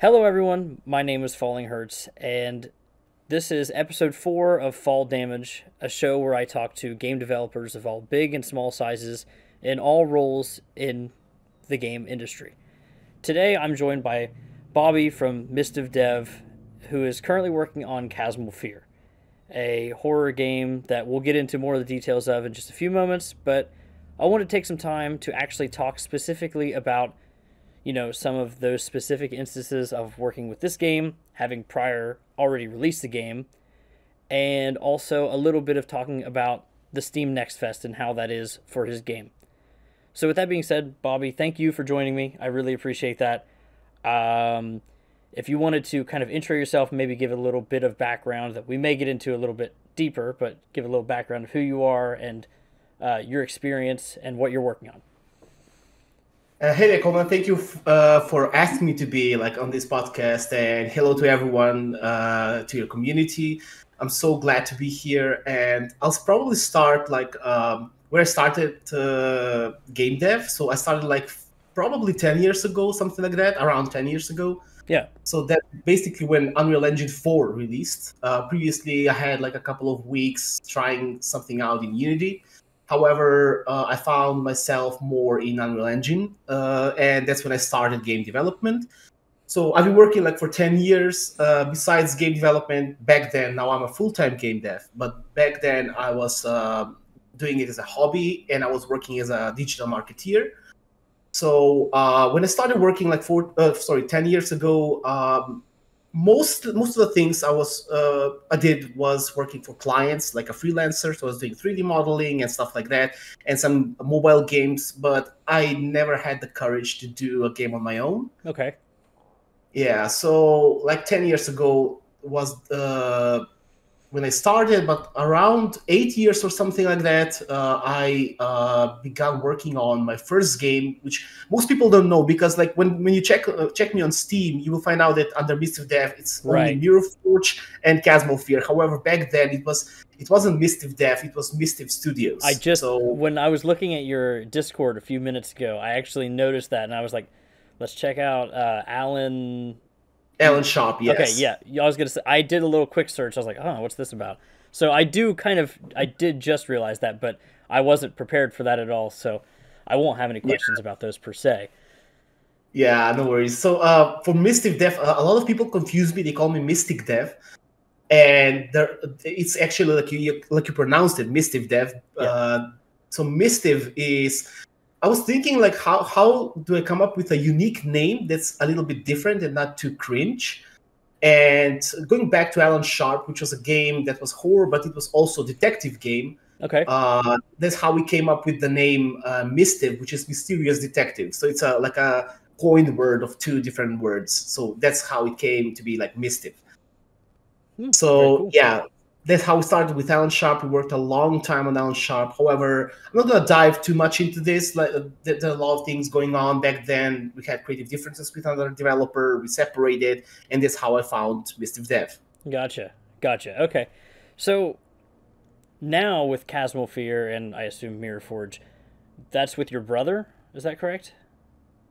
Hello, everyone. My name is Falling Hurts, and this is episode four of Fall Damage, a show where I talk to game developers of all big and small sizes in all roles in the game industry. Today, I'm joined by Bobby from MystiveDev, who is currently working on Chasmal Fear, a horror game that we'll get into more of the details of in just a few moments, but I want to take some time to actually talk specifically about you know, some of those specific instances of working with this game, having prior already released the game, and also a little bit of talking about the Steam Next Fest and how that is for his game. So, with that being said, Bobby, thank you for joining me. I really appreciate that. Um, if you wanted to kind of intro yourself, maybe give a little bit of background that we may get into a little bit deeper, but give a little background of who you are and uh, your experience and what you're working on. Uh, hey there, Coleman. Thank you uh, for asking me to be like on this podcast, and hello to everyone, uh, to your community. I'm so glad to be here, and I'll probably start like um, where I started uh, game dev. So I started like probably ten years ago, something like that, around ten years ago. Yeah. So that basically when Unreal Engine 4 released. Uh, previously, I had like a couple of weeks trying something out in Unity However, uh, I found myself more in Unreal Engine, uh, and that's when I started game development. So I've been working like for 10 years. Uh, besides game development, back then, now I'm a full time game dev, but back then I was uh, doing it as a hobby and I was working as a digital marketeer. So uh, when I started working like four, uh, sorry, 10 years ago, um, most most of the things I was uh, I did was working for clients like a freelancer. So I was doing 3D modeling and stuff like that, and some mobile games. But I never had the courage to do a game on my own. Okay. Yeah. So like 10 years ago was uh, when I started, but around eight years or something like that, uh, I uh, began working on my first game, which most people don't know because, like, when, when you check uh, check me on Steam, you will find out that under MystiveDev, it's only Right. Mirror Forge and Chasmal However, back then it was it wasn't MystiveDev, it was Mystive Studios. I just so when I was looking at your Discord a few minutes ago, I actually noticed that, and I was like, "Let's check out uh, Alan." Alan Sharp, yes. Okay, yeah, yeah, I was gonna say I did a little quick search. I was like, "Oh, what's this about?" So I do kind of I did just realize that, but I wasn't prepared for that at all. So I won't have any questions about those per se. Yeah, no worries. So uh, for Mystic Dev, a lot of people confuse me. They call me Mystic Dev, and there, it's actually like you like you pronounced it, Mystic Dev. Yeah. Uh, so Mystic is. I was thinking like how how do I come up with a unique name that's a little bit different and not too cringe. And going back to Alan Sharp, which was a game that was horror, but it was also a detective game. Okay, Uh, that's how we came up with the name uh, Mystive, which is mysterious detective. So it's a like a coined word of two different words. So that's how it came to be like Mystive. Hmm, very So cool. yeah, that's how we started with Alan Sharp. We worked a long time on Alan Sharp. However, I'm not gonna dive too much into this. Like uh, there, there are a lot of things going on back then. We had creative differences with another developer. We separated, and that's how I found Mystive Dev. Gotcha. Gotcha. Okay. So now with Chasmal Fear and I assume Mirror Forge, that's with your brother. Is that correct?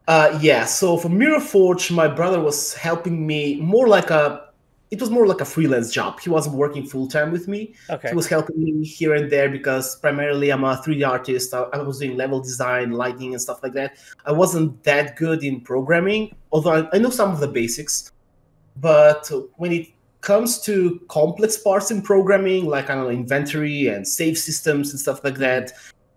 Uh, yeah. So for Mirror Forge, my brother was helping me more like a. It was more like a freelance job. He wasn't working full time with me. Okay. He was helping me here and there because primarily I'm a 3D artist. I, I was doing level design, lighting, and stuff like that. I wasn't that good in programming, although I, I know some of the basics. But when it comes to complex parts in programming, like I don't know, inventory and save systems and stuff like that,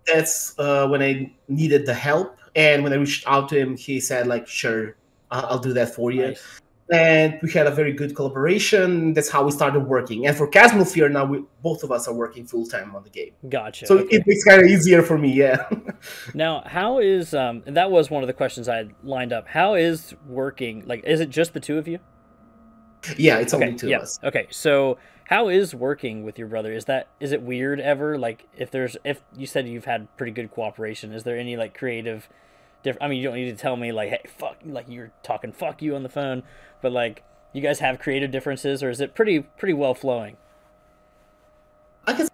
that's uh, when I needed the help. And when I reached out to him, he said, like, sure, I'll, I'll do that for you Nice. And we had a very good collaboration. That's how we started working. And for Chasmal now we both of us are working full time on the game, Gotcha. so okay. it makes kind of easier for me. Yeah. Now, how is um? and That was one of the questions I had lined up. How is working? Like, is it just the two of you? yeah, it's only Okay. two yeah. of us. Okay. So, how is working with your brother? Is that is it weird ever? Like, if there's if you said you've had pretty good cooperation, is there any like creative? Diff- I mean, you don't need to tell me like, hey, fuck, like you're talking fuck you on the phone, but like, you guys have creative differences, or is it pretty pretty well flowing? I guess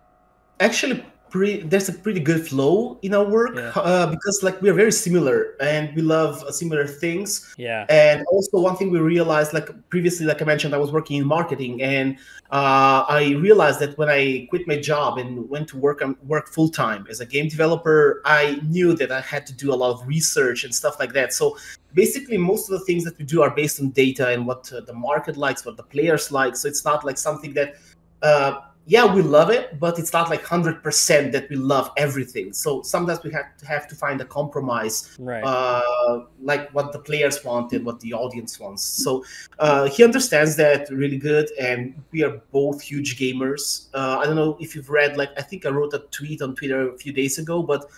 actually pretty there's a pretty good flow in our work Yeah. uh, because like we're very similar and we love uh, similar things Yeah. and also one thing we realized like previously like i mentioned i was working in marketing and uh, i realized that when i quit my job and went to work um, work full-time as a game developer i knew that i had to do a lot of research and stuff like that so basically most of the things that we do are based on data and what uh, the market likes what the players like so it's not like something that uh, yeah, we love it, but it's not like hundred percent that we love everything. So sometimes we have to have to find a compromise, Right. uh, like what the players want and what the audience wants. So uh, he understands that really good, and we are both huge gamers. Uh, I don't know if you've read, like I think I wrote a tweet on Twitter a few days ago, but.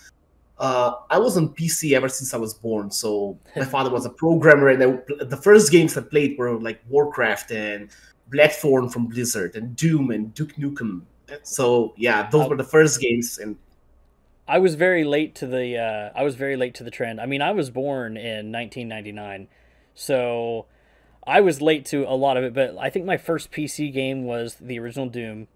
Uh, I was on PC ever since I was born. So my father was a programmer, and I, the first games I played were like Warcraft and Blackthorne from Blizzard and Doom and Duke Nukem. So yeah, those were the first games, and I was very late to the uh, I was very late to the trend. I mean, I was born in 1999, so I was late to a lot of it. But I think my first PC game was the original Doom,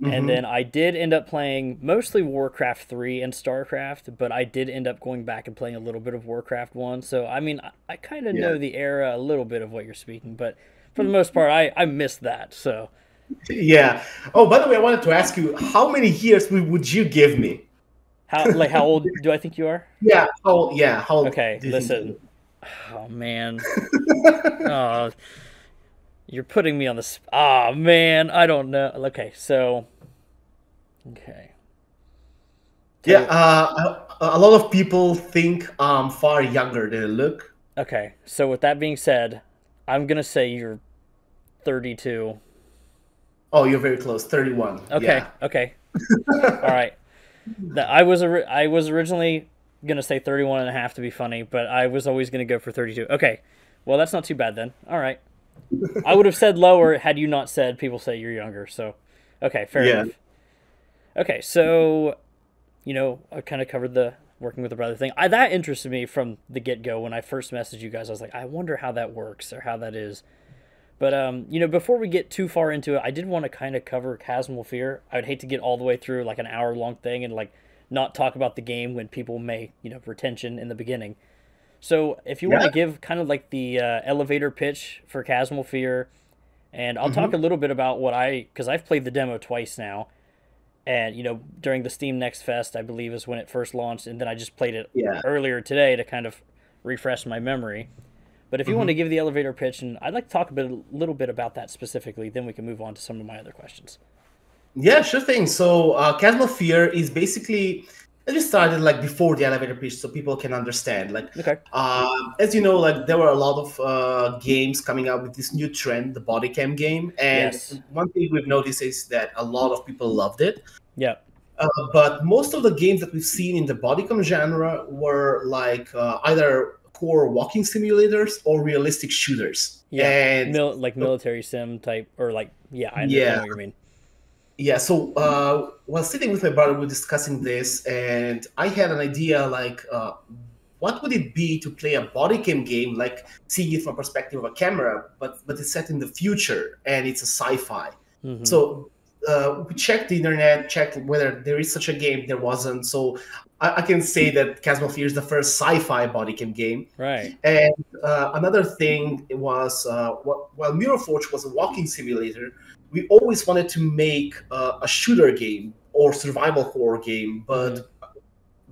Mhm. and then I did end up playing mostly Warcraft 3 and StarCraft. But I did end up going back and playing a little bit of Warcraft 1. So I mean, I, I kind of know the era a little bit of what you're speaking, but for the most part, I I missed that. So yeah. Oh, by the way, I wanted to ask you, how many years would you give me? how like how old do I think you are? Yeah. How? Yeah. How? old Okay, listen. Oh man. oh, you're putting me on the. Sp- oh man, I don't know. Okay, so. Okay. Yeah. Uh, a, a lot of people think I'm far younger than I look. Okay, so with that being said, I'm gonna say you're 32. Oh, you're very close. Thirty-one. Okay. Yeah. Okay. All right. The- I was I was originally gonna say 31 and a half to be funny, but I was always gonna go for 32. Okay. Well, that's not too bad then. All right. I would have said lower had you not said people say you're younger. So, okay, fair Yeah. enough. Okay, so you know, I kind of covered the working with a brother thing. I, that interested me from the get go when I first messaged you guys. I was like, I wonder how that works or how that is. But um, you know, before we get too far into it, I did want to kind of cover Chasmal Fear. I would hate to get all the way through like an hour long thing and like not talk about the game when people may you know retention in the beginning. So if you want to give kind of like the uh, elevator pitch for Chasmal Fear, and I'll talk a little bit about what I because I've played the demo twice now, and you know during the Steam Next Fest I believe is when it first launched, and then I just played it Yeah. earlier today to kind of refresh my memory. But if you want to give the elevator pitch, and I'd like to talk a bit, a little bit about that specifically, then we can move on to some of my other questions. Yeah, sure thing. So, uh, Chasmal Fear is basically. Let me start it like before the elevator pitch, so people can understand. Like, Okay. Um, as you know, like there were a lot of uh, games coming out with this new trend, the body cam game, and Yes. one thing we've noticed is that a lot of people loved it. Yeah. Uh, but most of the games that we've seen in the bodycam genre were like uh, either core walking simulators or realistic shooters. Yeah. And Mil- like military sim type, or like yeah, I Yeah. what you mean. Yeah, so uh, while sitting with my brother, we were discussing this, and I had an idea like, uh, what would it be to play a bodycam game, like seeing it from perspective of a camera, but but it's set in the future and it's a sci-fi. Mhm. So uh, we checked the internet, checked whether there is such a game. There wasn't. So I, I can say that Chasmal Fear is the first sci-fi body cam game. right. And uh, another thing was, uh, wh- while Mirror Forge was a walking simulator, we always wanted to make uh, a shooter game or survival horror game, but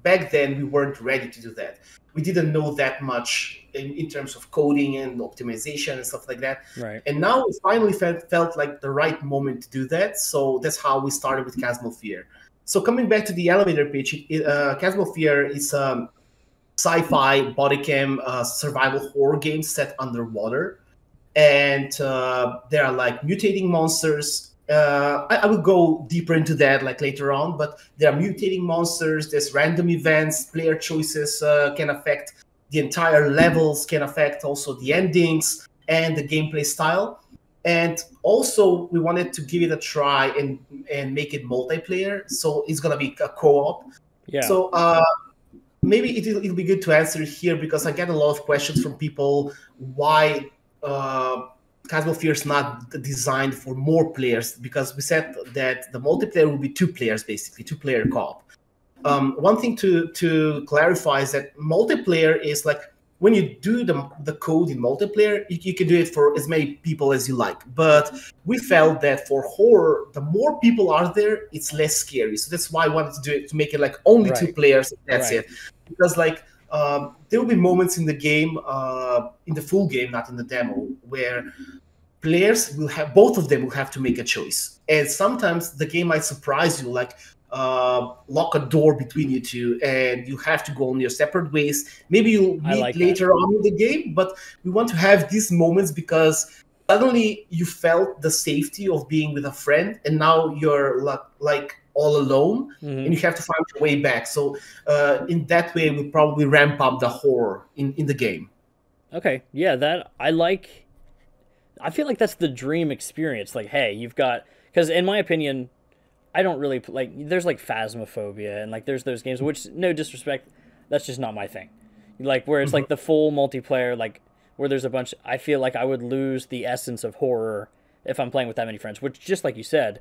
back then we weren't ready to do that. We didn't know that much in, in terms of coding and optimization and stuff like that. Right. And now it finally felt, felt like the right moment to do that. So that's how we started with Fear. So coming back to the elevator pitch, it, uh, Fear is a sci-fi bodycam uh, survival horror game set underwater, and uh, there are like mutating monsters. Uh, I, I will go deeper into that like later on, but there are mutating monsters. There's random events. Player choices uh, can affect the entire levels, can affect also the endings and the gameplay style. And also, we wanted to give it a try and and make it multiplayer. So it's gonna be a co-op. Yeah. So uh, maybe it'll, it'll be good to answer here because I get a lot of questions from people why uh, Chasmal Fear is not designed for more players because we said that the multiplayer will be two players basically, two player co-op. Um, one thing to to clarify is that multiplayer is like when you do the, the code in multiplayer, you, you, can do it for as many people as you like. But we felt that for horror, the more people are there, it's less scary. So that's why I wanted to do it to make it like only right. two players. That's right. it. Because like um, there will be moments in the game, uh, in the full game, not in the demo, where players will have both of them will have to make a choice, and sometimes the game might surprise you, like uh, lock a door between you two, and you have to go on your separate ways. Maybe you'll meet like later that. on in the game, but we want to have these moments because suddenly you felt the safety of being with a friend, and now you're like like all alone mm-hmm. and you have to find your way back so uh, in that way we probably ramp up the horror in, in the game okay yeah that i like i feel like that's the dream experience like hey you've got because in my opinion i don't really like there's like phasmophobia and like there's those games which no disrespect that's just not my thing like where it's mm-hmm. like the full multiplayer like where there's a bunch i feel like i would lose the essence of horror if i'm playing with that many friends which just like you said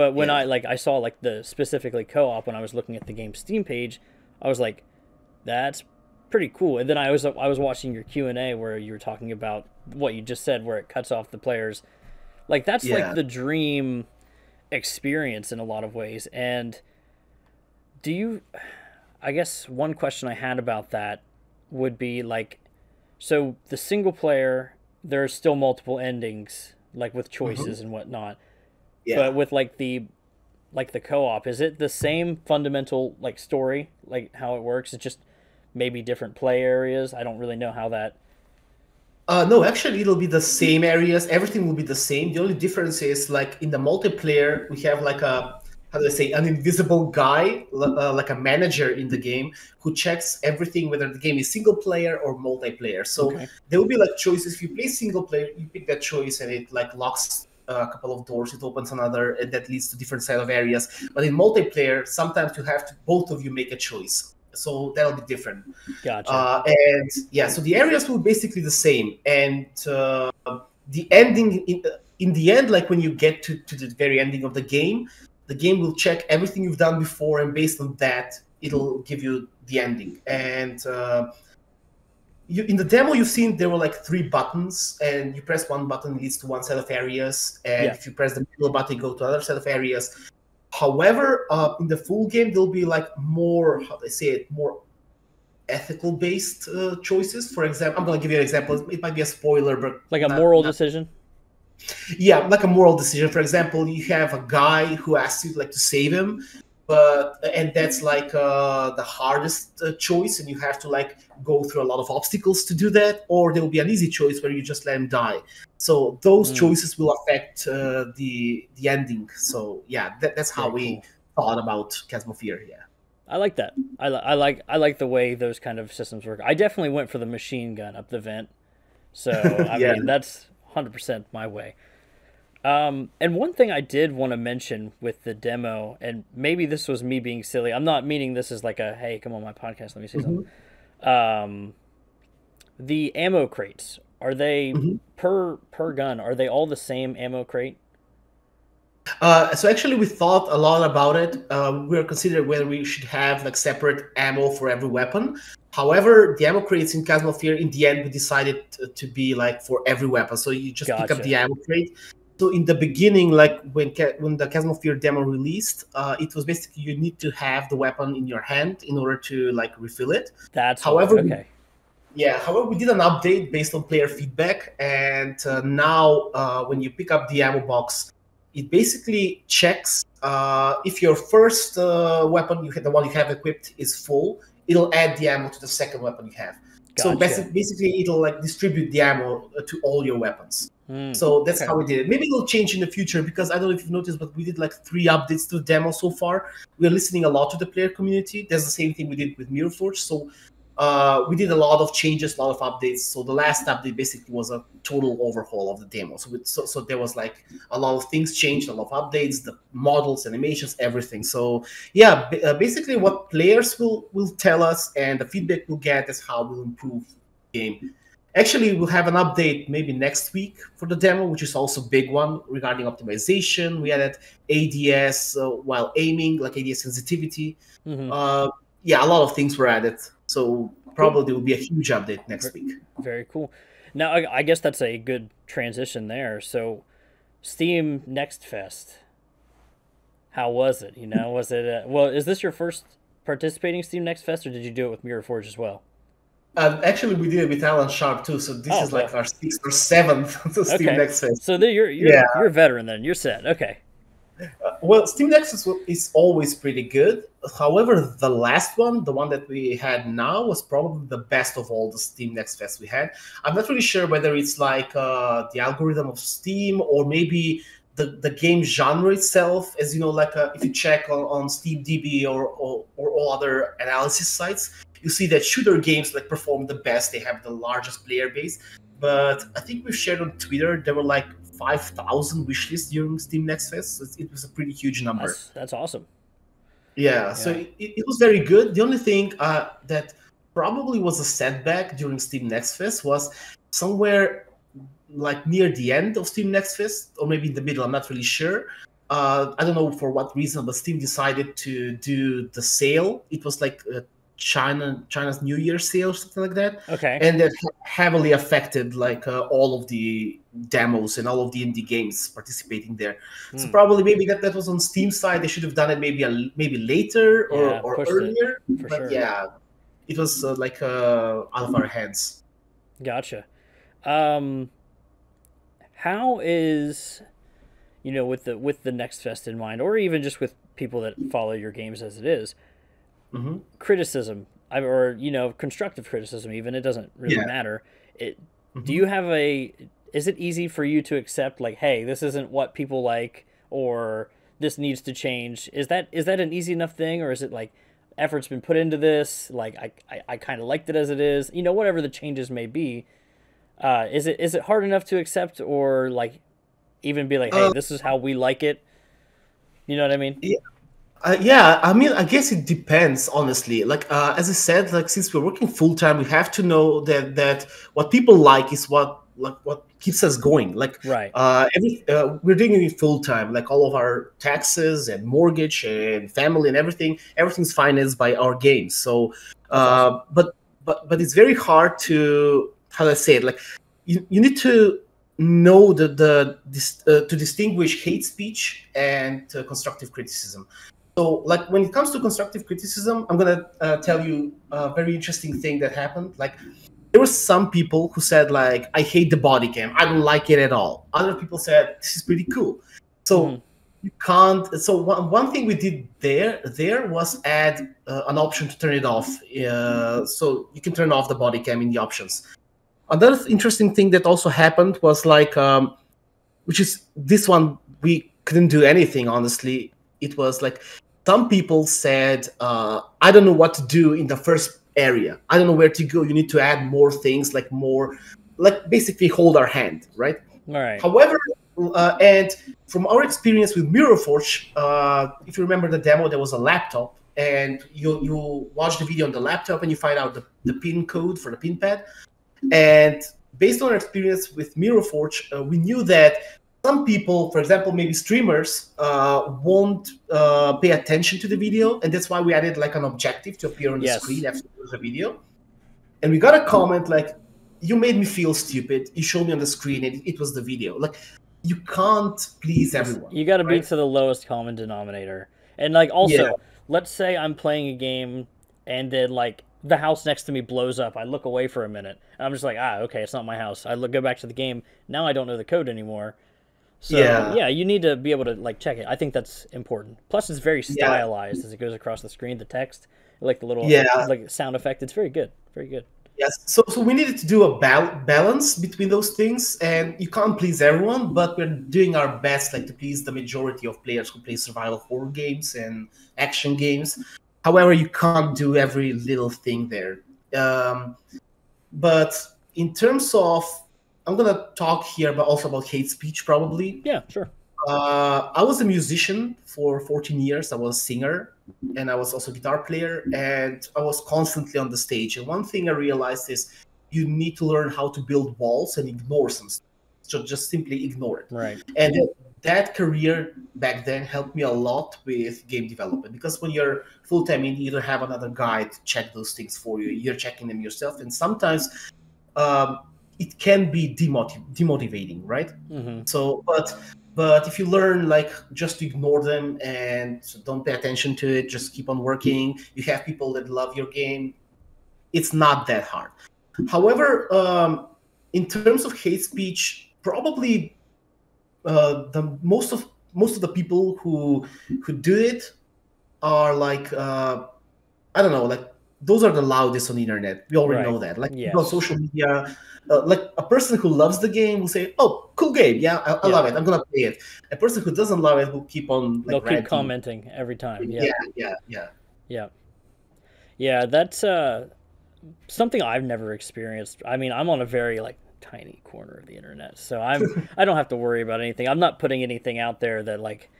but when yeah. I like I saw like the specifically co-op when I was looking at the game Steam page, I was like, that's pretty cool. And then I was I was watching your Q and A where you were talking about what you just said, where it cuts off the players. Like that's yeah. like the dream experience in a lot of ways. And do you? I guess one question I had about that would be like, so the single player, there are still multiple endings, like with choices mm-hmm. and whatnot yeah. But with like the like the co-op, is it the same fundamental like story, like how it works? It's just maybe different play areas. I don't really know how that. Uh, no, actually, it'll be the same areas. Everything will be the same. The only difference is like in the multiplayer, we have like a how do I say an invisible guy, uh, like a manager in the game, who checks everything whether the game is single player or multiplayer. So okay. there will be like choices. If you play single player, you pick that choice and it like locks a couple of doors, it opens another, and that leads to different set of areas. But in multiplayer, sometimes you have to both of you make a choice. So that'll be different. Gotcha. Uh, and yeah, so the areas will be basically the same, and uh, the ending in, in the end, like when you get to, to the very ending of the game, the game will check everything you've done before, and based on that, it'll give you the ending. And uh, you, in the demo you've seen there were like three buttons and you press one button leads to one set of areas and yeah. if you press the middle button you go to another set of areas. However uh, in the full game there'll be like more how do i say it more ethical based uh, choices. For example i'm going to give you an example. It might be a spoiler but like a not, moral not, decision? Yeah like a moral decision. For example you have a guy who asks you like to save him but and that's like uh, the hardest uh, choice and you have to like go through a lot of obstacles to do that or there will be an easy choice where you just let him die so those mm. choices will affect uh, the the ending so yeah that, that's how Very we cool. thought about of yeah I like that. I, I like I like the way those kind of systems work. I definitely went for the machine gun up the vent. So I yeah. mean that's 100% my way. Um, and one thing I did want to mention with the demo, and maybe this was me being silly. I'm not meaning this as like a hey, come on my podcast, let me say mm-hmm. something. Um, the ammo crates are they mm-hmm. per per gun? Are they all the same ammo crate? Uh, so actually, we thought a lot about it. Uh, we were considering whether we should have like separate ammo for every weapon. However, the ammo crates in Fear, in the end, we decided to, to be like for every weapon. So you just gotcha. pick up the ammo crate, so in the beginning, like when when the Chasmal Fear demo released, uh, it was basically you need to have the weapon in your hand in order to like refill it. That's however. okay. We, yeah, however, we did an update based on player feedback, and uh, now uh, when you pick up the ammo box, it basically checks uh, if your first uh, weapon, you had the one you have equipped, is full. It'll add the ammo to the second weapon you have. Gotcha. So basically, basically, it'll like distribute the ammo uh, to all your weapons. Mm, so that's okay. how we did it. Maybe it'll change in the future because I don't know if you've noticed, but we did like three updates to the demo so far. We're listening a lot to the player community. That's the same thing we did with Mirror Forge. So uh, we did a lot of changes, a lot of updates. So the last update basically was a total overhaul of the demo. So, so, so there was like a lot of things changed, a lot of updates, the models, animations, everything. So yeah, b- uh, basically what players will will tell us and the feedback we'll get is how we'll improve the game Actually, we'll have an update maybe next week for the demo, which is also a big one regarding optimization. We added ADS uh, while aiming, like ADS sensitivity. Mm-hmm. Uh, yeah, a lot of things were added. So probably there will be a huge update next week. Very cool. Now, I, I guess that's a good transition there. So, Steam Next Fest. How was it? You know, was it? Uh, well, is this your first participating Steam Next Fest, or did you do it with Mirror Forge as well? Actually, we did it with Alan Sharp too. So this oh, is like our sixth or seventh Steam okay. Next Fest. So you're you're, yeah. you're a veteran then. You're set. Okay. Uh, well, Steam Next is, is always pretty good. However, the last one, the one that we had now, was probably the best of all the Steam Next Fest we had. I'm not really sure whether it's like uh, the algorithm of Steam or maybe the, the game genre itself. As you know, like uh, if you check on, on SteamDB or, or, or all other analysis sites, you see that shooter games like perform the best. They have the largest player base. But I think we've shared on Twitter there were like five thousand wishlists during Steam Next Fest. It was a pretty huge number. That's, that's awesome. Yeah, yeah. so it, it, was very good. The only thing uh, that probably was a setback during Steam Next Fest was somewhere like near the end of Steam Next Fest, or maybe in the middle. I'm not really sure. Uh, I don't know for what reason, but Steam decided to do the sale. It was like China China's New Year sale, or something like that. Okay. And that heavily affected like uh, all of the demos and all of the indie games participating there. So hmm. probably maybe that that was on Steam side. They should have done it maybe a, maybe later or, yeah, or earlier. but sure. yeah, it was uh, like uh, out of our hands. Gotcha. Um, how is you know with the with the next fest in mind, or even just with people that follow your games as it is? Mm-hmm. criticism or you know constructive criticism even it doesn't really yeah. matter it mm-hmm. do you have a is it easy for you to accept like hey this isn't what people like or this needs to change is that is that an easy enough thing or is it like effort's been put into this like i i, I kind of liked it as it is you know whatever the changes may be uh is it is it hard enough to accept or like even be like hey uh, this is how we like it you know what i mean yeah uh, yeah, I mean, I guess it depends, honestly. Like uh, as I said, like since we're working full time, we have to know that that what people like is what like what keeps us going. Like right, uh, every uh, we're doing it full time. Like all of our taxes and mortgage and family and everything, everything's financed by our games. So, uh, but but but it's very hard to how do I say it? Like you, you need to know the the this, uh, to distinguish hate speech and uh, constructive criticism so, like when it comes to constructive criticism, I'm gonna uh, tell you a very interesting thing that happened. Like, there were some people who said like, "I hate the body cam. I don't like it at all." Other people said, "This is pretty cool." So mm. you can't. So one, one thing we did there there was add uh, an option to turn it off. Uh, so you can turn off the body cam in the options. Another interesting thing that also happened was like, um, which is this one we couldn't do anything honestly. It was like some people said, uh, I don't know what to do in the first area. I don't know where to go. You need to add more things, like more, like basically hold our hand, right? All right. However, uh, and from our experience with MirrorForge, uh, if you remember the demo, there was a laptop, and you you watch the video on the laptop, and you find out the, the pin code for the pin pad. And based on our experience with MirrorForge, uh, we knew that some people, for example, maybe streamers, uh, won't uh, pay attention to the video, and that's why we added like an objective to appear on the yes. screen after the video. And we got a comment like, "You made me feel stupid. You showed me on the screen, and it was the video." Like, you can't please everyone. You got to right? be to the lowest common denominator, and like also, yeah. let's say I'm playing a game, and then like the house next to me blows up. I look away for a minute. I'm just like, ah, okay, it's not my house. I look, go back to the game. Now I don't know the code anymore so yeah. yeah, you need to be able to like check it. I think that's important. Plus, it's very stylized yeah. as it goes across the screen. The text, like the little yeah. like sound effect. It's very good. Very good. Yes. So, so we needed to do a bal- balance between those things, and you can't please everyone, but we're doing our best, like to please the majority of players who play survival horror games and action games. However, you can't do every little thing there. Um, but in terms of I'm gonna talk here, but also about hate speech, probably. Yeah, sure. Uh, I was a musician for 14 years. I was a singer, and I was also a guitar player, and I was constantly on the stage. And one thing I realized is you need to learn how to build walls and ignore some stuff. So just simply ignore it. Right. And that, career back then helped me a lot with game development because when you're full time in, you don't have another guy to check those things for you. You're checking them yourself, and sometimes um, it can be demotiv- demotivating, right? hmm So, but but if you learn like just to ignore them and don't pay attention to it, just keep on working. You have people that love your game. It's not that hard. However, um, in terms of hate speech, probably uh, the most of most of the people who who do it are like uh, I don't know, like those are the loudest on the internet. We already Right. know that. Like Yes. on social media, uh, like a person who loves the game will say, "Oh, cool game, yeah, I, I Yeah. love it. I'm gonna play it." A person who doesn't love it will keep on like They'll keep commenting every time. Yeah, yeah, yeah. Yeah. Yeah, that's uh something I've never experienced. I mean, I'm on a very like tiny corner of the internet, so I'm I don't have to worry about anything. I'm not putting anything out there that like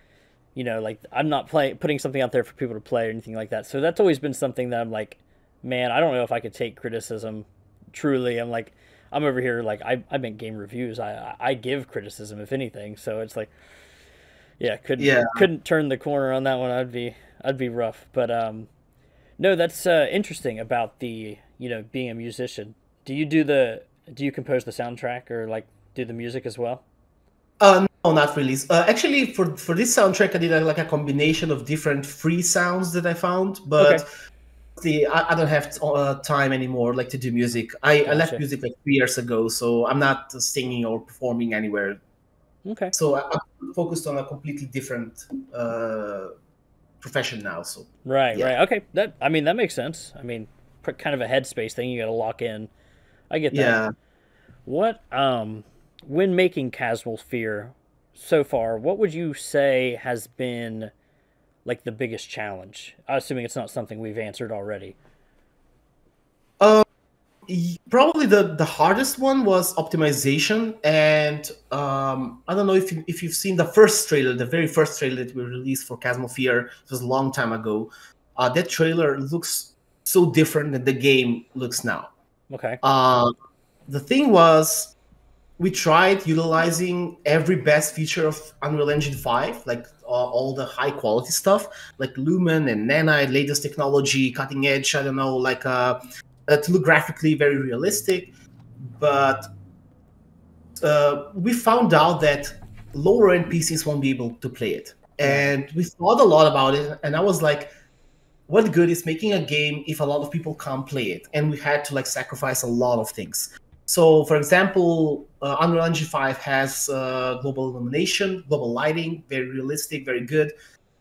you know, like I'm not playing putting something out there for people to play or anything like that. So that's always been something that I'm like, man, I don't know if I could take criticism truly. I'm like I'm over here like I I make game reviews. I I give criticism if anything. So it's like yeah, couldn't Yeah. couldn't turn the corner on that one. I'd be I'd be rough. But um no, that's uh, interesting about the you know being a musician. Do you do the do you compose the soundtrack or like do the music as well? Uh, no, not really. Uh, actually, for for this soundtrack, I did uh, like a combination of different free sounds that I found, but. Okay. The, I, I don't have uh, time anymore, like to do music. I, I left music like three years ago, so I'm not singing or performing anywhere. Okay. So I, I'm focused on a completely different uh, profession now. So Right, Yeah. right. Okay. That I mean that makes sense. I mean, kind of a headspace thing you got to lock in. I get that. yeah, What um when making Chasmal Fear so far, what would you say has been like the biggest challenge? Assuming it's not something we've answered already. Y- probably the the hardest one was optimization, and um, I don't know if you, if you've seen the first trailer, the very first trailer that we released for Fear. It was a long time ago. Uh, that trailer looks so different than the game looks now. Okay. Uh, the thing was, we tried utilizing every best feature of Unreal Engine 5, like uh, all the high quality stuff, like Lumen and Nanite, latest technology, cutting edge, I don't know, like uh, uh, to look graphically very realistic. But uh, we found out that lower end PCs won't be able to play it. And we thought a lot about it, and I was like, what good is making a game if a lot of people can't play it? And we had to like sacrifice a lot of things. So, for example, uh, Unreal Engine 5 has uh, global illumination, global lighting, very realistic, very good.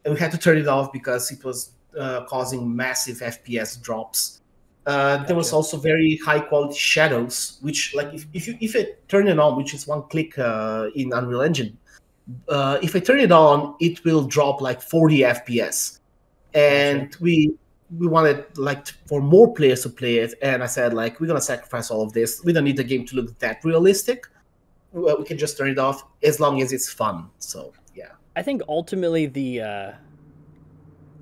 And we had to turn it off because it was uh, causing massive FPS drops. Uh, there was also very high quality shadows, which, like, if, if you if I turn it on, which is one click uh, in Unreal Engine, uh, if I turn it on, it will drop like 40 FPS. And we we wanted like for more players to play it and i said like we're gonna sacrifice all of this. We don't need the game to look that realistic. We can just turn it off as long as it's fun. So yeah. I think ultimately the uh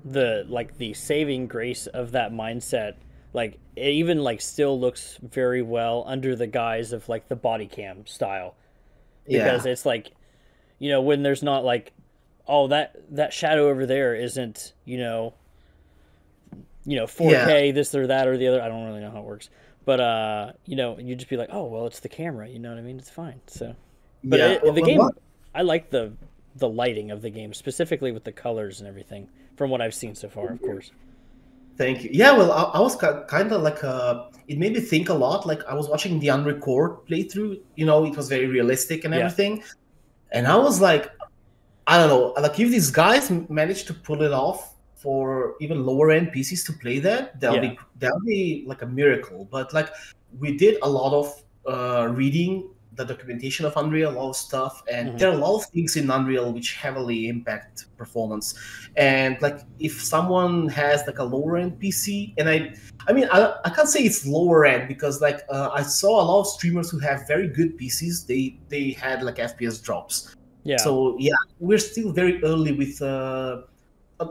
the like the saving grace of that mindset like it even like still looks very well under the guise of like the body cam style. Because yeah it's like you know when there's not like oh that that shadow over there isn't you know you know 4k this or that or the other i don't really know how it works. But uh you know you just be like oh well it's the camera you know what i mean? It's fine so. But yeah. it, Well, the game what- i like the the lighting of the game specifically with the colors and everything from what i've seen so far of course. Thank you. Yeah well i, I was kind of like uh it made me think a lot like i was watching the unrecord playthrough you know it was very realistic and Yeah. everything. And i was like i don't know like if these guys managed to pull it off for even lower end pcs to play that that'll Yeah. be that'll be like a miracle but like we did a lot of uh reading the documentation of unreal a lot of stuff and Mhm. there are a lot of things in unreal which heavily impact performance and like if someone has like a lower end pc and i i mean i, I can't say it's lower end because like uh, i saw a lot of streamers who have very good pcs they they had like fps drops yeah so yeah we're still very early with uh,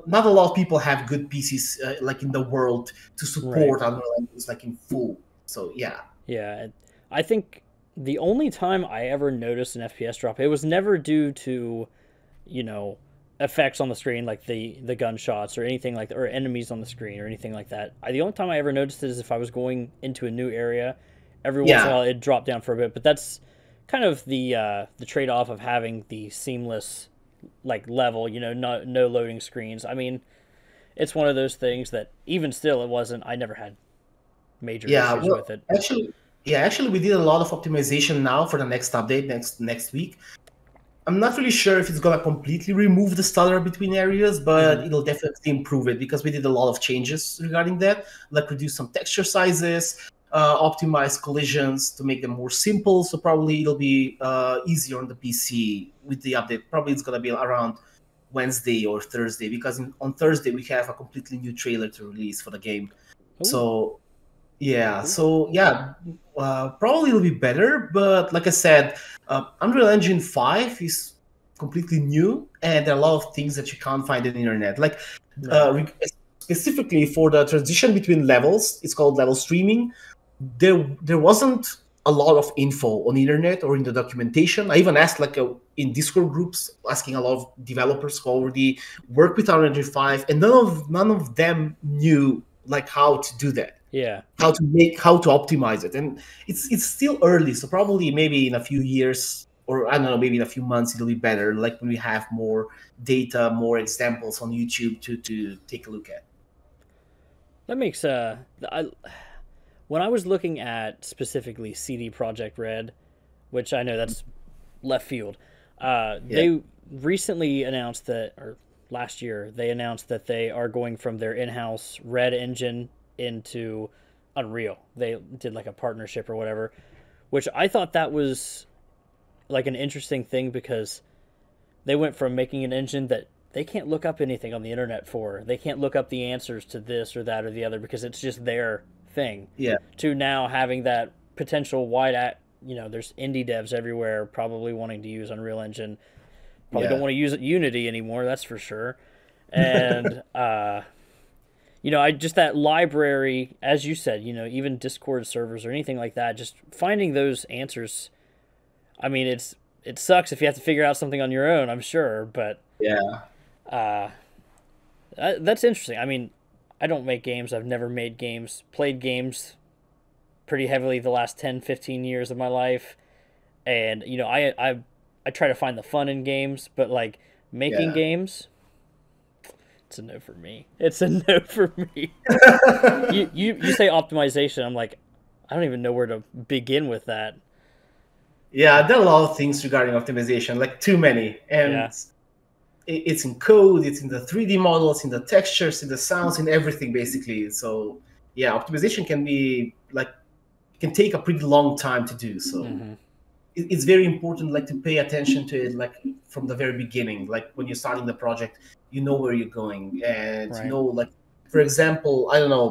not a lot of people have good pcs uh, like in the world to support unreal engines like in full so yeah Yeah, I think the only time I ever noticed an FPS drop, it was never due to, you know, effects on the screen like the the gunshots or anything like that, or enemies on the screen or anything like that. I, the only time I ever noticed it is if I was going into a new area. Every once Yeah. in a while, it dropped down for a bit, but that's kind of the uh, the trade off of having the seamless like level. You know, no no loading screens. I mean, it's one of those things that even still, it wasn't. I never had major Yeah, issues well, with it. Actually, yeah, actually, we did a lot of optimization now for the next update next next week. I'm not really sure if it's gonna completely remove the stutter between areas, but mm-hmm. it'll definitely improve it because we did a lot of changes regarding that, like reduce some texture sizes, uh, optimize collisions to make them more simple. So probably it'll be uh, easier on the PC with the update. Probably it's gonna be around Wednesday or Thursday because in, on Thursday we have a completely new trailer to release for the game. Ooh. So yeah, so yeah, uh, probably it'll be better. But like I said, uh, Unreal Engine Five is completely new, and there are a lot of things that you can't find on the internet. Like uh, specifically for the transition between levels, it's called level streaming. There, there wasn't a lot of info on the internet or in the documentation. I even asked like a, in Discord groups, asking a lot of developers who already work with Engine Five, and none of none of them knew like how to do that yeah. how to make how to optimize it and it's it's still early so probably maybe in a few years or i don't know maybe in a few months it'll be better like when we have more data more examples on youtube to to take a look at That makes uh, I, when I was looking at specifically CD Projekt Red, which I know that's left field, uh, they recently announced that, or last year they announced that they are going from their in-house Red engine into Unreal. They did like a partnership or whatever, which I thought that was like an interesting thing because they went from making an engine that they can't look up anything on the internet for. They can't look up the answers to this or that or the other because it's just their thing. yeah To now having that potential wide at you know, there's indie devs everywhere probably wanting to use Unreal Engine. Probably Yeah. don't want to use Unity anymore, that's for sure. And uh you know, I just that library, as you said, you know, even Discord servers or anything like that, just finding those answers. I mean, it's it sucks if you have to figure out something on your own, I'm sure, but yeah uh, that's interesting. I mean, I don't make games. I've never made games. Played games pretty heavily the last 10, 15 years of my life. And, you know, I I I try to find the fun in games, but like making Yeah. games it's a no for me. It's a no for me. you, you you say optimization, I'm like I don't even know where to begin with that. yeah there are a lot of things regarding optimization like too many and Yeah. It- it's in code it's in the 3d models in the textures in the sounds in everything basically. So yeah optimization can be like can take a pretty long time to do so. Mhm. it's very important like to pay attention to it like from the very beginning. Like when you're starting the project you know where you're going and Right. you know like for example i don't know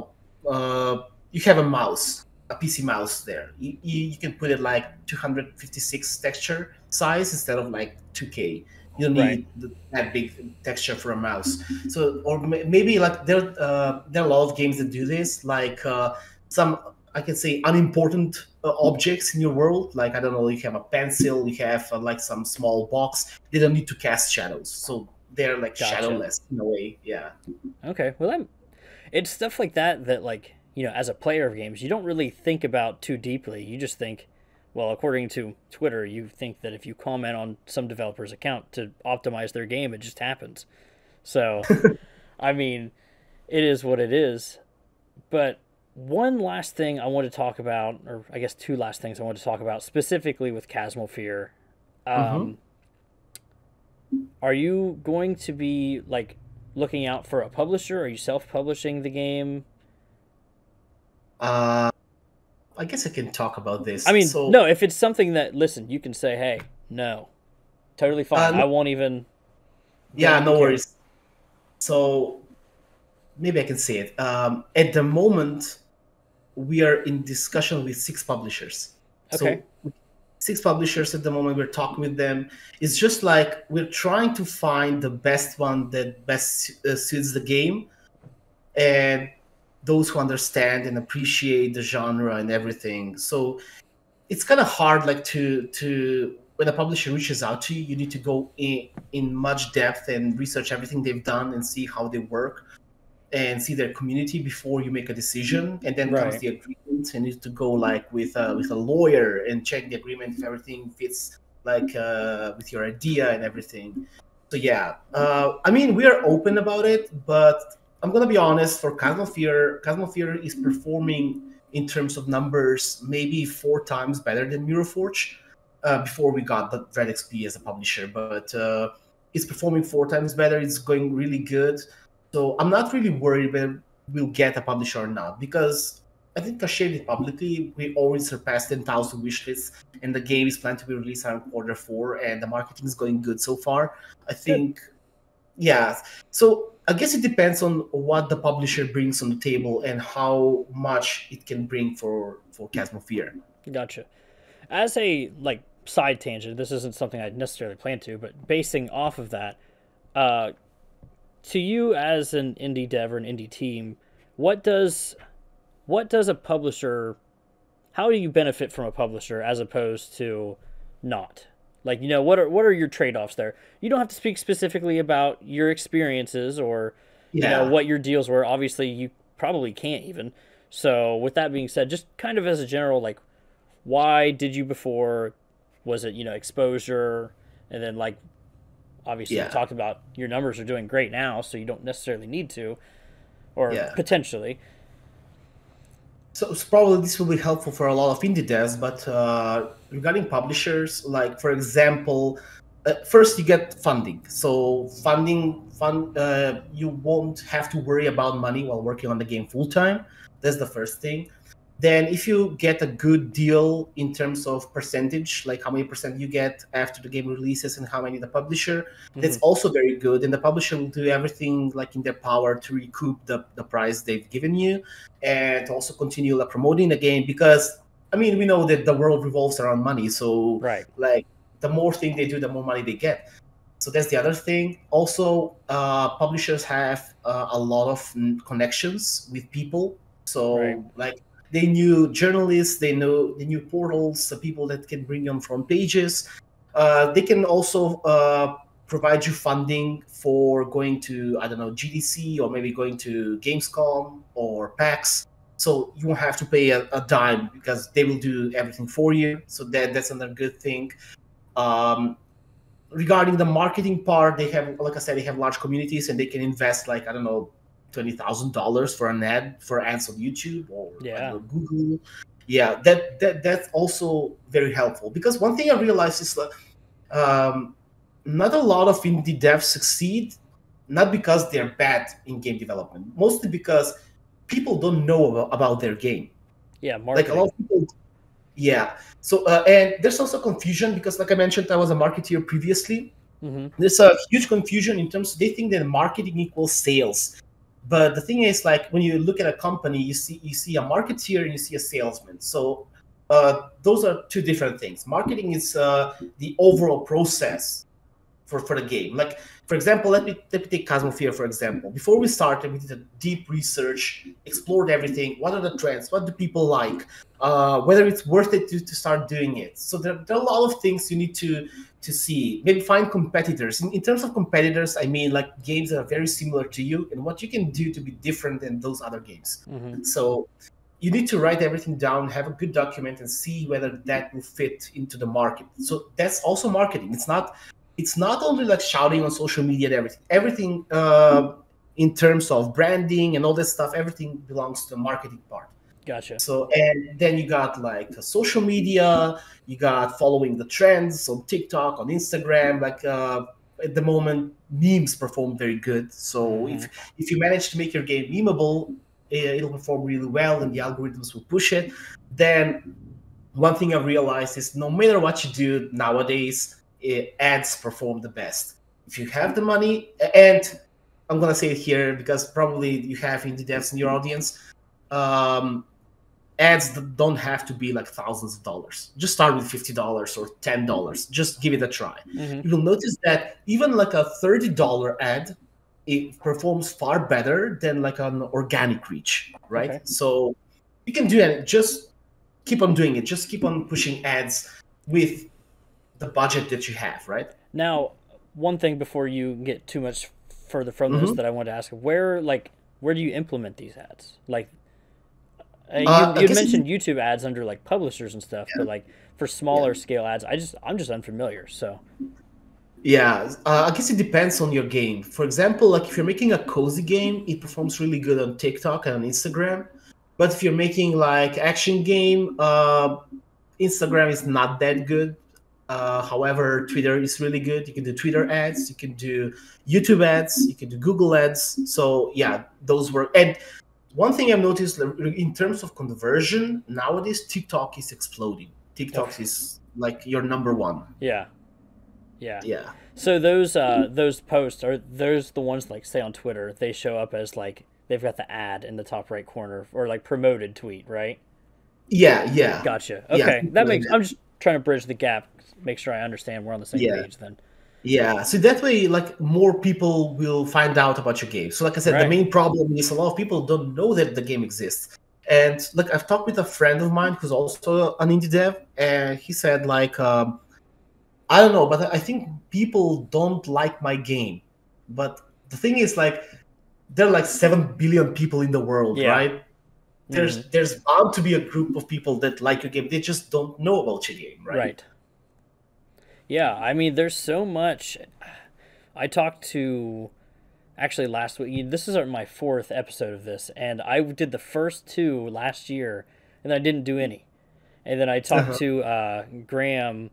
uh, you have a mouse a pc mouse there. You, you, you can put it like 256 texture size instead of like 2k you don't need Right. th- that big texture for a mouse so or ma- maybe like there uh, there are a lot of games that do this like uh, some i can say unimportant uh, objects in your world like i don't know you have a pencil you have uh, like some small box they don't need to cast shadows so they're like Gotcha. shadowless in a way yeah Okay, well, I'm, it's stuff like that that, like, you know, as a player of games, you don't really think about too deeply. You just think, well, according to Twitter, you think that if you comment on some developer's account to optimize their game, it just happens. So, I mean, it is what it is. But one last thing I want to talk about, or I guess two last things I want to talk about, specifically with Chasmal Fear. Um, Are you going to be like looking out for a publisher? Are you self-publishing the game? uh i guess i can talk about this I mean, so no. If it's something that listen, you can say, "Hey, no, totally fine. Uh, I won't even." yeah no care." worries so maybe i can say it um, at the moment we are in discussion with six publishers Okay. so six publishers at the moment we're talking with them it's just like we're trying to find the best one that best uh, suits the game and those who understand and appreciate the genre and everything. So it's kind of hard, like to to when a publisher reaches out to you, you need to go in in much depth and research everything they've done and see how they work and see their community before you make a decision. And then right. comes the agreement, and you need to go like with a, with a lawyer and check the agreement if everything fits like uh, with your idea and everything. So yeah, uh, I mean we are open about it, but I'm gonna be honest. For Chasmal Fear, Chasmosphere is performing in terms of numbers maybe four times better than Mirrorforge uh, before we got DreadXP as a publisher, but uh, it's performing four times better. It's going really good. So I'm not really worried whether we'll get a publisher or not because I think I shared it publicly. We already surpassed 10,000 wishlists, and the game is planned to be released around quarter four, and the marketing is going good so far. I think, yeah. So I guess it depends on what the publisher brings on the table and how much it can bring for for Chasmal Fear. Gotcha. As a like side tangent, this isn't something I'd necessarily plan to, but basing off of that, uh, to you as an indie dev or an indie team, what does what does a publisher how do you benefit from a publisher as opposed to not? Like, you know, what are what are your trade-offs there? You don't have to speak specifically about your experiences or yeah. you know what your deals were. Obviously, you probably can't even. So, with that being said, just kind of as a general like why did you before was it, you know, exposure and then like obviously yeah. you talked about your numbers are doing great now, so you don't necessarily need to, or yeah. potentially. So, so, probably this will be helpful for a lot of indie devs, but uh, regarding publishers, like for example, uh, first you get funding. So funding, fund, uh, you won't have to worry about money while working on the game full time. That's the first thing then if you get a good deal in terms of percentage like how many percent you get after the game releases and how many the publisher mm-hmm. that's also very good. And the publisher will do everything like in their power to recoup the, the price they've given you and also continue like, promoting the game because i mean we know that the world revolves around money. So right. like the more thing they do the more money they get. So that's the other thing. Also uh, publishers have uh, a lot of connections with people. So right. like they knew journalists, they know they knew portals, the people that can bring on front pages. Uh, they can also uh, provide you funding for going to I don't know GDC or maybe going to Gamescom or PAX. So you won't have to pay a, a dime because they will do everything for you. So that that's another good thing. Um, regarding the marketing part, they have, like I said, they have large communities and they can invest like I don't know twenty thousand dollars for an ad for ads on YouTube or yeah. Google. Yeah, that that that's also very helpful because one thing I realized is that um, not a lot of indie devs succeed, not because they're bad in game development, mostly because people don't know about, about their game. Yeah, marketing. like a lot of people. Yeah, so uh, and there's also confusion because, like I mentioned, I was a marketeer previously. Mm-hmm. There's a huge confusion in terms they think that marketing equals sales but the thing is, like when you look at a company, you see you see a marketeer and you see a salesman. So uh, those are two different things. Marketing is uh, the overall process for, for the game. Like for example, let me let me take Chasmal Fear for example. Before we started, we did a deep research, explored everything. What are the trends? What do people like? Uh, whether it's worth it to, to start doing it. So there, there are a lot of things you need to to see. Maybe find competitors. In, in terms of competitors, I mean like games that are very similar to you and what you can do to be different than those other games. Mm-hmm. So you need to write everything down, have a good document, and see whether that will fit into the market. So that's also marketing. It's not it's not only like shouting on social media and everything. Everything uh, in terms of branding and all this stuff, everything belongs to the marketing part. Gotcha. So and then you got like social media, you got following the trends on TikTok, on Instagram. Like uh, at the moment, memes perform very good. So mm-hmm. if if you manage to make your game memeable, it'll perform really well, and the algorithms will push it. Then one thing I realized is no matter what you do nowadays, ads perform the best. If you have the money, and I'm gonna say it here because probably you have indie devs in your audience. Um, ads that don't have to be like thousands of dollars. Just start with fifty dollars or ten dollars. Just give it a try. Mm-hmm. You'll notice that even like a thirty dollar ad it performs far better than like an organic reach, right? Okay. So you can do it. Just keep on doing it. Just keep on pushing ads with the budget that you have, right? Now, one thing before you get too much further from this Mhm. that I want to ask: where, like, where do you implement these ads? Like, uh, you, Uh, you mentioned YouTube ads under like publishers and stuff, but like for smaller scale ads, I just I'm just unfamiliar. So Yeah, uh, I guess it depends on your game. For example, like if you're making a cozy game, it performs really good on TikTok and on Instagram. But if you're making like action game, uh, Instagram is not that good. Uh, however, Twitter is really good. You can do Twitter ads, you can do YouTube ads, you can do Google ads. So yeah, those work. And one thing I've noticed in terms of conversion nowadays, TikTok is exploding. TikTok Okay. is like your number one. yeah, yeah. Yeah. So those uh those posts are those the ones like say on Twitter they show up as like they've got the ad in the top right corner or like promoted tweet, right? Yeah, yeah. Gotcha. Yeah, Okay, that makes. I'm just trying to bridge the gap, make sure I understand we're on the same Yeah. page. Then. Yeah, so that way, like more people will find out about your game. So, like I said, Right. the main problem is a lot of people don't know that the game exists. And like I've talked with a friend of mine who's also an indie dev, and he said like, um, I don't know, but I think people don't like my game. But the thing is, like, there are like seven billion people in the world, Yeah. right? There's Mhm. there's bound to be a group of people that like your game. They just don't know about your game, right? Right. Yeah, I mean, there's so much. I talked to actually last week. This is my fourth episode of this, and I did the first two last year, and I didn't do any. And then I talked Uh-huh. to uh, Graham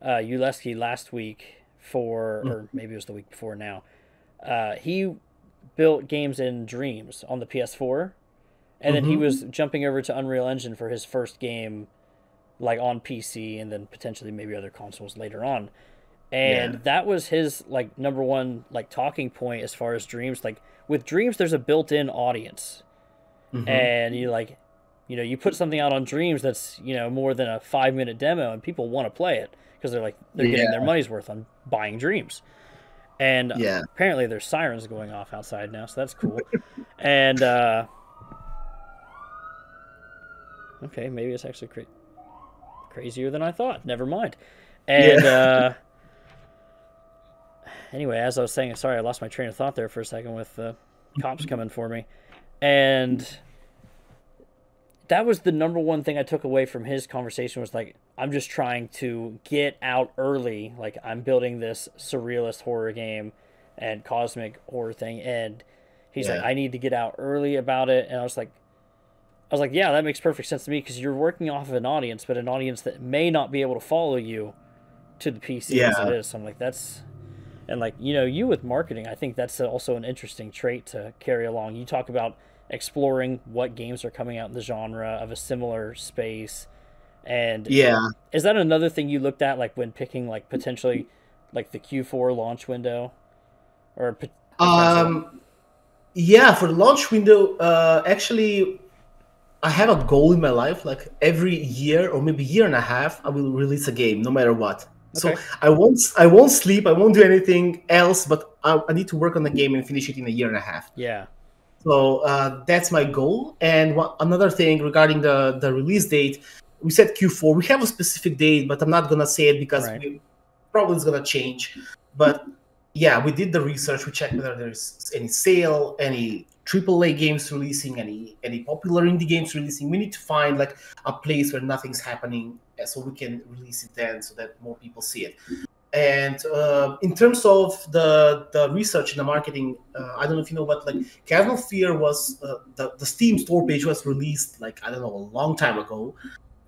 uh, Uleski last week for, Mm. or maybe it was the week before now. Uh, he built games in Dreams on the PS4, and then he Mhm. was jumping over to Unreal Engine for his first game like on PC and then potentially maybe other consoles later on. And Yeah. that was his like number one like talking point as far as dreams. Like with dreams there's a built-in audience. Mhm. And you like you know, you put something out on dreams that's, you know, more than a 5-minute demo and people want to play it because they're like they're getting their money's worth on buying dreams. And Yeah. apparently there's sirens going off outside now, so that's cool. and uh Okay, maybe it's actually cra- crazier than I thought. Never mind. And uh anyway, as I was saying, sorry, I lost my train of thought there for a second with the cops coming for me. And that was the number one thing I took away from his conversation was like I'm just trying to get out early. Like I'm building this surrealist horror game and cosmic horror thing and he's like I need to get out early about it and I was like I was like, yeah, that makes perfect sense to me because you're working off of an audience, but an audience that may not be able to follow you to the PC as it is. So I'm like, that's, and like, you know, you with marketing, I think that's also an interesting trait to carry along. You talk about exploring what games are coming out in the genre of a similar space. And Yeah. is that another thing you looked at, like when picking, like potentially, like the Q4 launch window? Or, Um, yeah, for the launch window, uh, actually, I have a goal in my life. Like every year or maybe year and a half, I will release a game, no matter what. So I won't, I won't sleep. I won't do anything else. But I, I need to work on the game and finish it in a year and a half. yeah. So uh, that's my goal. And one, another thing regarding the the release date, we said Q4. We have a specific date, but I'm not gonna say it because Right. we probably it's gonna change. But yeah, we did the research. We checked whether there's any sale, any AAA games releasing, any any popular indie games releasing. We need to find like a place where nothing's happening, uh, so we can release it then, so that more people see it. And uh, in terms of the the research and the marketing, uh, I don't know if you know, but like Chasmal Fear was uh, the the Steam store page was released like I don't know a long time ago,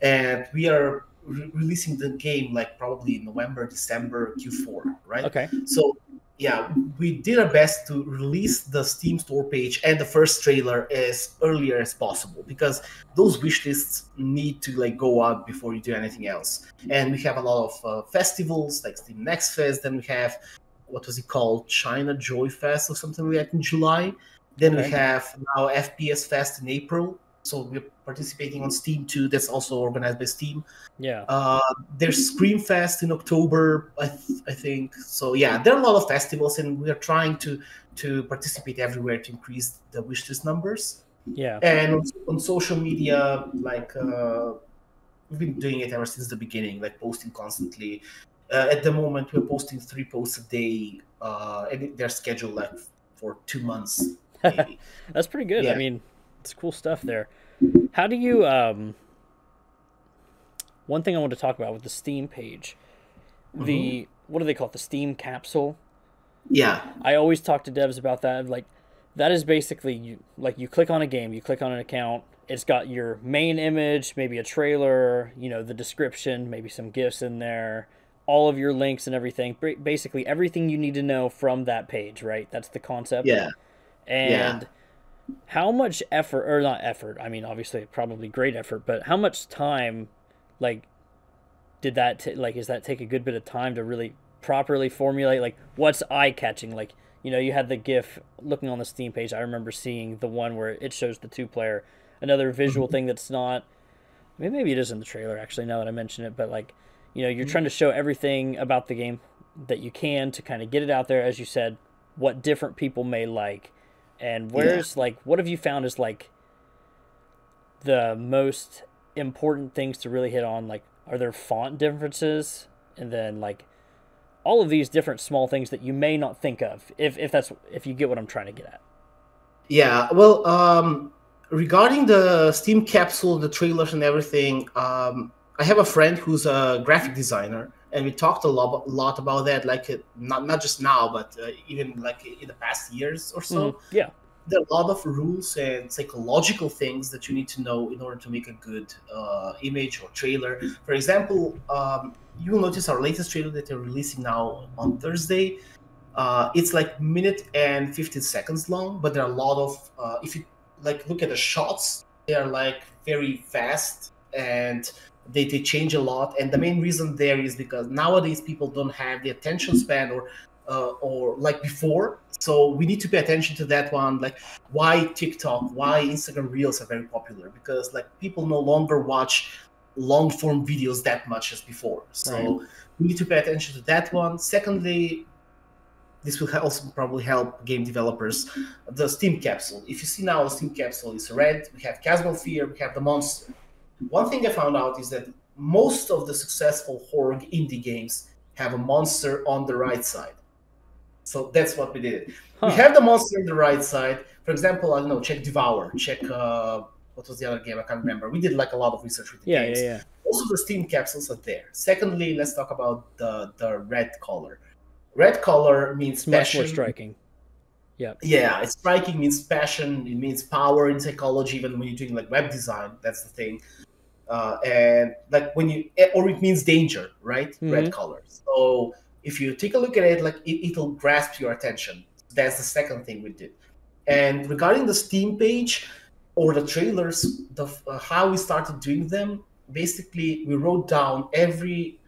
and we are re- releasing the game like probably in November, December, Q4, right? Okay. So yeah, we did our best to release the Steam store page and the first trailer as earlier as possible because those wish lists need to like go out before you do anything else. And we have a lot of uh, festivals like Steam Next Fest. Then we have what was it called, China Joy Fest or something like that in July. Then Okay. we have now FPS Fest in April. So we're participating on Steam too. That's also organized by Steam. Yeah. Uh, there's Screamfest in October, I, th- I think. So yeah, there are a lot of festivals, and we are trying to to participate everywhere to increase the wishlist numbers. Yeah. And on, on social media, like uh, we've been doing it ever since the beginning, like posting constantly. Uh, at the moment, we're posting three posts a day, uh, and they're scheduled like for two months. maybe. That's pretty good. I Yeah. mean, it's cool stuff there. How do you um one thing I want to talk about with the Steam page, the what do they call it? The Steam capsule. yeah, I always talk to devs about that. Like that is basically you like you click on a game, you click on an account, it's got your main image, maybe a trailer, you know, the description, maybe some gifs in there, all of your links and everything. Basically everything you need to know from that page, right? That's the concept. yeah. And how much effort, or not effort, I mean, obviously, probably great effort, but how much time, like, did that, t- like, is that take a good bit of time to really properly formulate, like, what's eye catching? Like, you know, you had the GIF looking on the Steam page. I remember seeing the one where it shows the two player. Another visual thing that's not, I mean, maybe it is in the trailer, actually, now that I mention it, but, like, you know, you're mm-hmm. trying to show everything about the game that you can to kind of get it out there, as you said, what different people may like and where's like what have you found is like the most important things to really hit on? Like are there font differences? And then like all of these different small things that you may not think of if if that's if you get what i'm trying to get at. Yeah, well, um, regarding the Steam capsule, the trailers, and everything, um, I have a friend who's a graphic designer, and we talked a lot, lot about that. Like, uh, not not just now, but uh, even like in the past years or so. Mhm. yeah There are a lot of rules and psychological things that you need to know in order to make a good uh, image or trailer. For example, um, you will notice our latest trailer that they're releasing now on Thursday. Uh, it's like minute and 15 seconds long, but there are a lot of uh, if you like look at the shots, they are like very fast and they, they change a lot. And the main reason there is because nowadays people don't have the attention span or uh, or like before. So we need to pay attention to that one. Like why TikTok, why Instagram Reels are very popular because like people no longer watch long form videos that much as before. So Right. we need to pay attention to that one. Secondly, this will also probably help game developers. The Steam capsule. If you see now, the Steam capsule is red. We have Chasmal Fear. We have the monster. One thing I found out is that most of the successful horror indie games have a monster on the right side. So that's what we did. Huh. We have the monster on the right side. For example, I don't know, check Devour, check uh, what was the other game? I can't remember. We did like a lot of research with the yeah games yeah yeah also the steam capsules are there secondly let's talk about the the red color red color means it's much more striking Yeah. yeah it's striking means passion it means power in psychology even when you're doing like web design that's the thing uh, and like when you eh, or it means danger right? Mhm. red color. So if you take a look at it like it, it'll grasp your attention. That's the second thing we did. And regarding the steam page or the trailers the uh, how we started doing them basically we wrote down every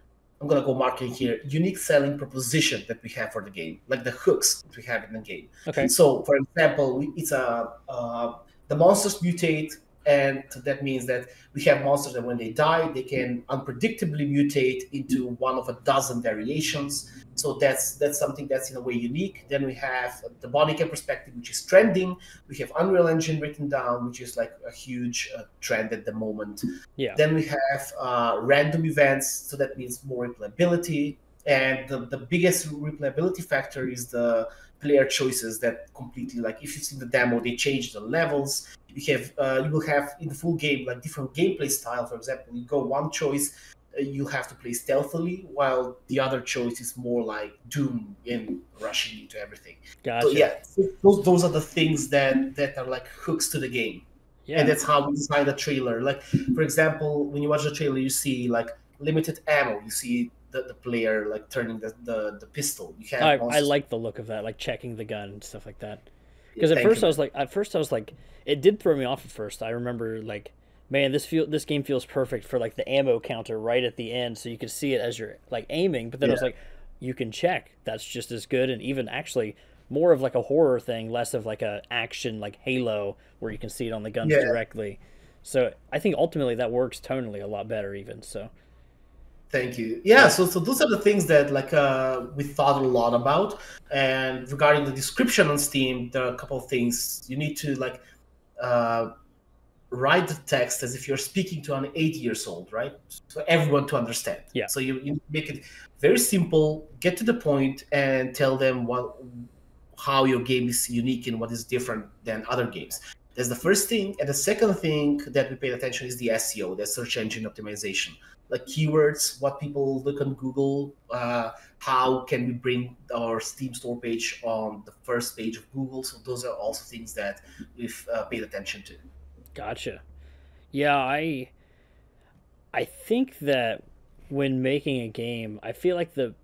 i'm gonna go marketing here unique selling proposition that we have for the game like the hooks that we have in the game. Okay. So, for example, it's a uh, the monsters mutate, and that means that we have monsters that when they die, they can unpredictably mutate into one of a dozen variations. So that's that's something that's in a way unique. Then we have the body cam perspective, which is trending. We have Unreal Engine written down, which is like a huge uh, trend at the moment. yeah Then we have uh, random events, so that means more replayability. And the, the biggest replayability factor is the player choices that completely like if you see the demo, they change the levels. You have uh, you will have in the full game like different gameplay style. For example, you go one choice, uh, you have to play stealthily, while the other choice is more like Doom and rushing into everything. gotcha So yeah, those those are the things that that are like hooks to the game yeah and that's how we design the trailer. Like, for example, when you watch the trailer, you see like limited ammo. You see the, the player like turning the, the, the pistol. You have I, I like the look of that, like checking the gun and stuff like that. Because at first you. I was like, at first I was like, it did throw me off at first. I remember like, man, this feel this game feels perfect for like the ammo counter right at the end, so you can see it as you're like aiming. But then I was like, you can check. That's just as good, and even actually more of like a horror thing, less of like a action like Halo where you can see it on the guns Yeah. directly. So I think ultimately that works tonally a lot better, even. So. Thank you. Yeah, so so those are the things that like uh, we thought a lot about. And regarding the description on Steam, there are a couple of things you need to like uh, write the text as if you're speaking to an eight years old, right? So everyone to understand. Yeah. So you, you make it very simple, get to the point, and tell them what how your game is unique and what is different than other games. That's the first thing. And the second thing that we paid attention is the SEO, the search engine optimization like keywords, what people look on Google, uh, how can we bring our Steam store page on the first page of Google. So those are also things that we've uh, paid attention to. Gotcha. Yeah, I I think that when making a game, I feel like the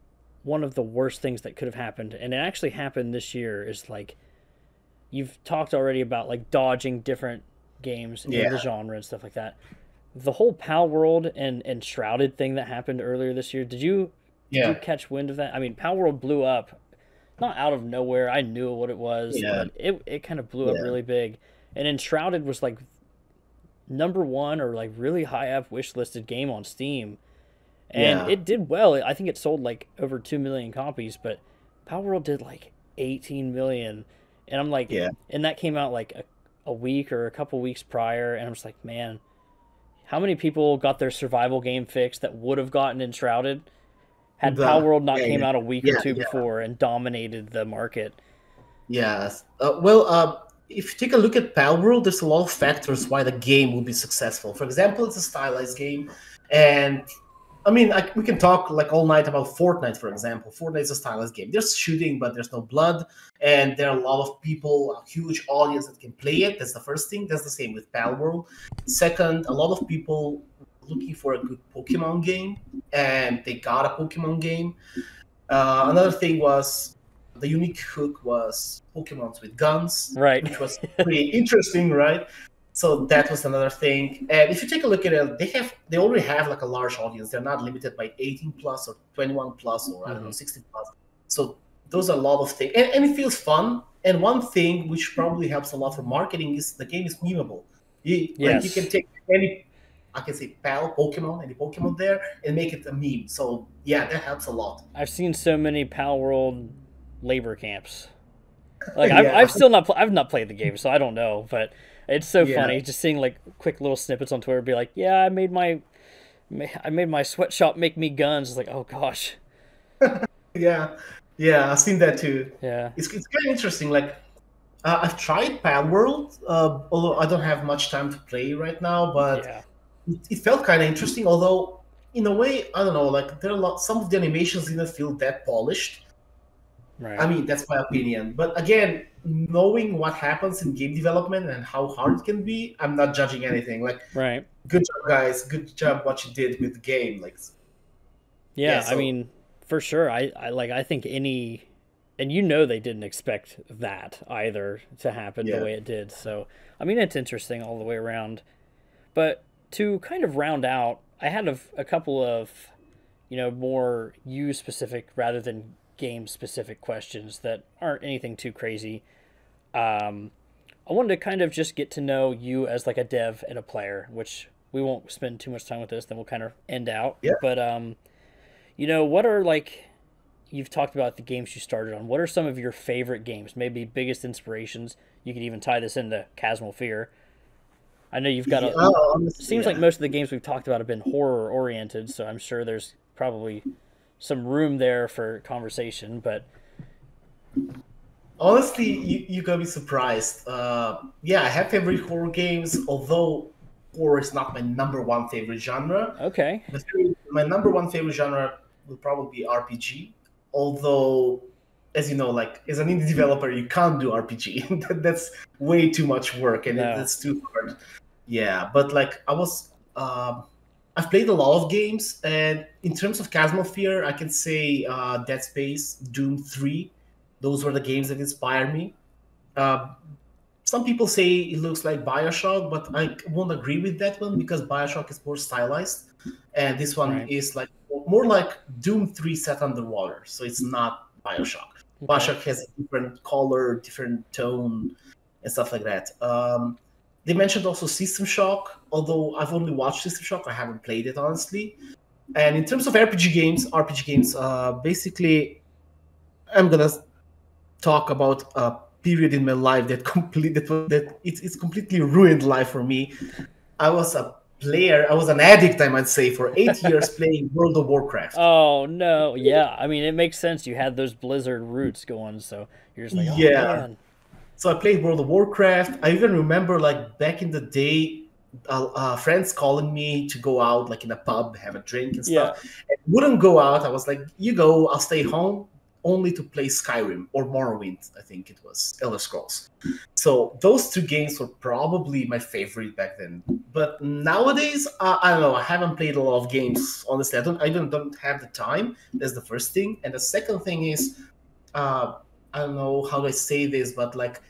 one of the worst things that could have happened, and it actually happened this year, is like you've talked already about like dodging different games in the genre and stuff like that the whole Palworld and and Shrouded thing that happened earlier this year. Did you yeah. did you catch wind of that? I mean, Palworld blew up, not out of nowhere. I knew what it was. Yeah. it it kind of blew yeah. up really big, and then Shrouded was like number one or like really high up wish listed game on Steam, and it did well. I think it sold like over two million copies, but Pal World did like eighteen million, and I'm like, yeah, and that came out like a, a week or a couple weeks prior, and I'm just like, man how many people got their survival game fixed that would have gotten enshrouded had the, Palworld not yeah, came out a week yeah, or two before and dominated the market? Yes. Uh, well, uh, if you take a look at Palworld, there's a lot of factors why the game will be successful. For example, it's a stylized game, and I mean, I, we can talk like all night about Fortnite, for example. Fortnite is a stylized game. There's shooting, but there's no blood, and there are a lot of people, a huge audience that can play it. That's the first thing. That's the same with Palworld. Second, a lot of people looking for a good Pokemon game, and they got a Pokemon game. Uh, another thing was the unique hook was Pokemons with guns, right? Which was pretty interesting, right? So that was another thing and if you take a look at it they have they already have like a large audience they're not limited by 18 plus or 21 plus or mm-hmm. i don't know mm-hmm. 16 plus so those are a lot of things and, and, it feels fun and one thing which probably helps a lot for marketing is the game is memeable you, yes. like you can take any I can say pal Pokemon, any Pokemon there, and make it a meme. So yeah, that helps a lot. I've seen so many Palworld labor camps. Like yeah. I've, I've still not pl- I've not played the game, so I don't know. But it's so yeah. funny just seeing like quick little snippets on Twitter be like, "Yeah, I made my I made my sweatshop make me guns." It's like, "Oh gosh." yeah. Yeah, I've seen that too. Yeah. It's it's very interesting like uh, I've tried Palworld, uh, although I don't have much time to play right now, but yeah. it, it, felt kind of interesting. Although, in a way, I don't know, like there are a lot, some of the animations didn't feel that polished. Right. I mean, that's my opinion. But again, knowing what happens in game development and how hard it can be, I'm not judging anything. Like, right, good job, guys. Good job what you did with the game. Like, yeah, yeah so... I mean, for sure. I, I like. I think any, and you know, they didn't expect that either to happen yeah. the way it did. So, I mean, it's interesting all the way around. But to kind of round out, I had a, a couple of, you know, more you specific rather than game specific questions that aren't anything too crazy. Um, I wanted to kind of just get to know you as like a dev and a player, which we won't spend too much time with this. Then we'll kind of end out. Yeah. But um, you know, what are like you've talked about the games you started on. What are some of your favorite games? Maybe biggest inspirations. You could even tie this into Chasmal Fear. I know you've got a. Oh, seems yeah. like most of the games we've talked about have been horror oriented, so I'm sure there's probably some room there for conversation, but honestly, you you gonna be surprised. Uh, yeah, I have favorite horror games, although horror is not my number one favorite genre. Okay. My number one favorite genre will probably be RPG. Although, as you know, like as an indie developer, you can't do RPG. That's way too much work, and no. it's too hard. Yeah, but like I was. Uh, I've played a lot of games, and in terms of Fear, I can say uh, Dead Space, Doom 3. Those were the games that inspired me. Uh, some people say it looks like Bioshock, but I won't agree with that one because Bioshock is more stylized, and this one right. is like more like Doom 3 set underwater. So it's not Bioshock. Okay. Bioshock has a different color, different tone, and stuff like that. Um, they mentioned also System Shock, although I've only watched System Shock, I haven't played it honestly. And in terms of RPG games, RPG games, uh, basically, I'm gonna talk about a period in my life that complete that, that it's, it's completely ruined life for me. I was a player, I was an addict, I might say, for eight years playing World of Warcraft. Oh no, yeah. I mean, it makes sense. You had those Blizzard roots going, so you're just like, oh, Yeah. man. So I played World of Warcraft. I even remember, like back in the day, uh, uh, friends calling me to go out, like in a pub, have a drink and stuff. And wouldn't go out. I was like, "You go, I'll stay home." Only to play Skyrim or Morrowind, I think it was Elder Scrolls. So those two games were probably my favorite back then. But nowadays, uh, I don't know. I haven't played a lot of games. Honestly, I don't. I even don't have the time. That's the first thing. And the second thing is, uh, I don't know how do I say this, but like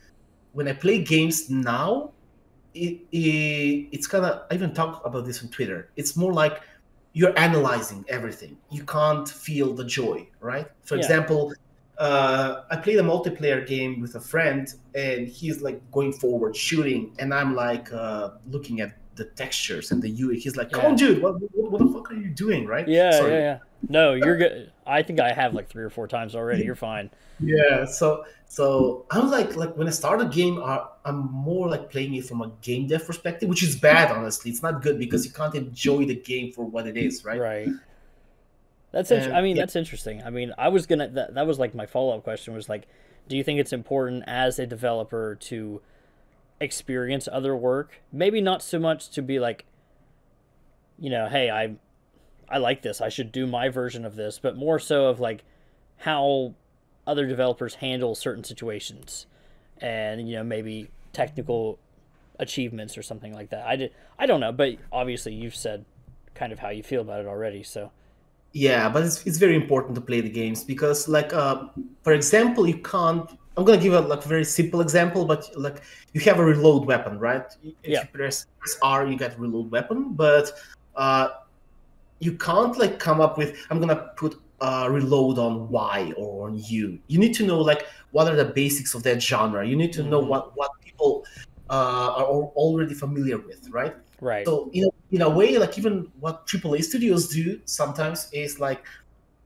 when I play games now, it, it it's kind of I even talk about this on Twitter. It's more like you're analyzing everything. You can't feel the joy, right? For Yeah. example, uh, I played a multiplayer game with a friend, and he's like going forward shooting, and I'm like uh, looking at the textures and the UI. He's like, "Come on, dude, what, what, what the fuck are you doing?" Right? Yeah, Sorry. yeah, yeah. No, you're good. I think I have like three or four times already. You're fine. Yeah, so so I'm like like when I start a game, I, I'm more like playing it from a game dev perspective, which is bad, honestly. It's not good because you can't enjoy the game for what it is, right? Right. That's int- I mean yeah. that's interesting. I mean I was gonna that, that was like my follow up question was like, do you think it's important as a developer to experience other work? Maybe not so much to be like, you know, hey I, I like this. I should do my version of this, but more so of like how other developers handle certain situations, and you know maybe technical achievements or something like that. I did. I don't know, but obviously you've said kind of how you feel about it already. So Yeah, but it's, it's very important to play the games because, like, uh, for example, you can't. I'm gonna give a like very simple example, but like you have a reload weapon, right? If Yeah. you press, press R, you get reload weapon, but uh, you can't like come up with. I'm gonna put uh, reload on Y or on U. You need to know like what are the basics of that genre. You need to know Mhm. what what people uh, are already familiar with, right? right. So you know, in a way, like even what AAA studios do sometimes is like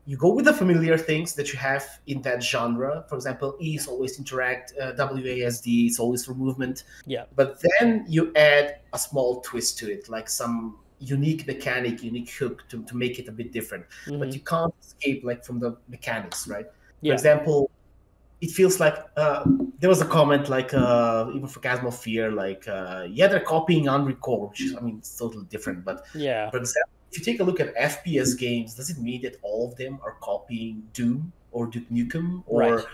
you go with the familiar things that you have in that genre. For example, E is always interact, uh, WASD is always for movement. Yeah. But then you add a small twist to it, like some unique mechanic, unique hook to, to make it a bit different. But Mhm. you can't escape like from the mechanics, right? For example, it feels like uh, there was a comment like uh, even for Chasmal Fear, like uh, yeah, they're copying Unrecord, which is I mean it's totally different. But Yeah. for example, if you take a look at FPS games, does it mean that all of them are copying Doom or Duke Nukem or Right.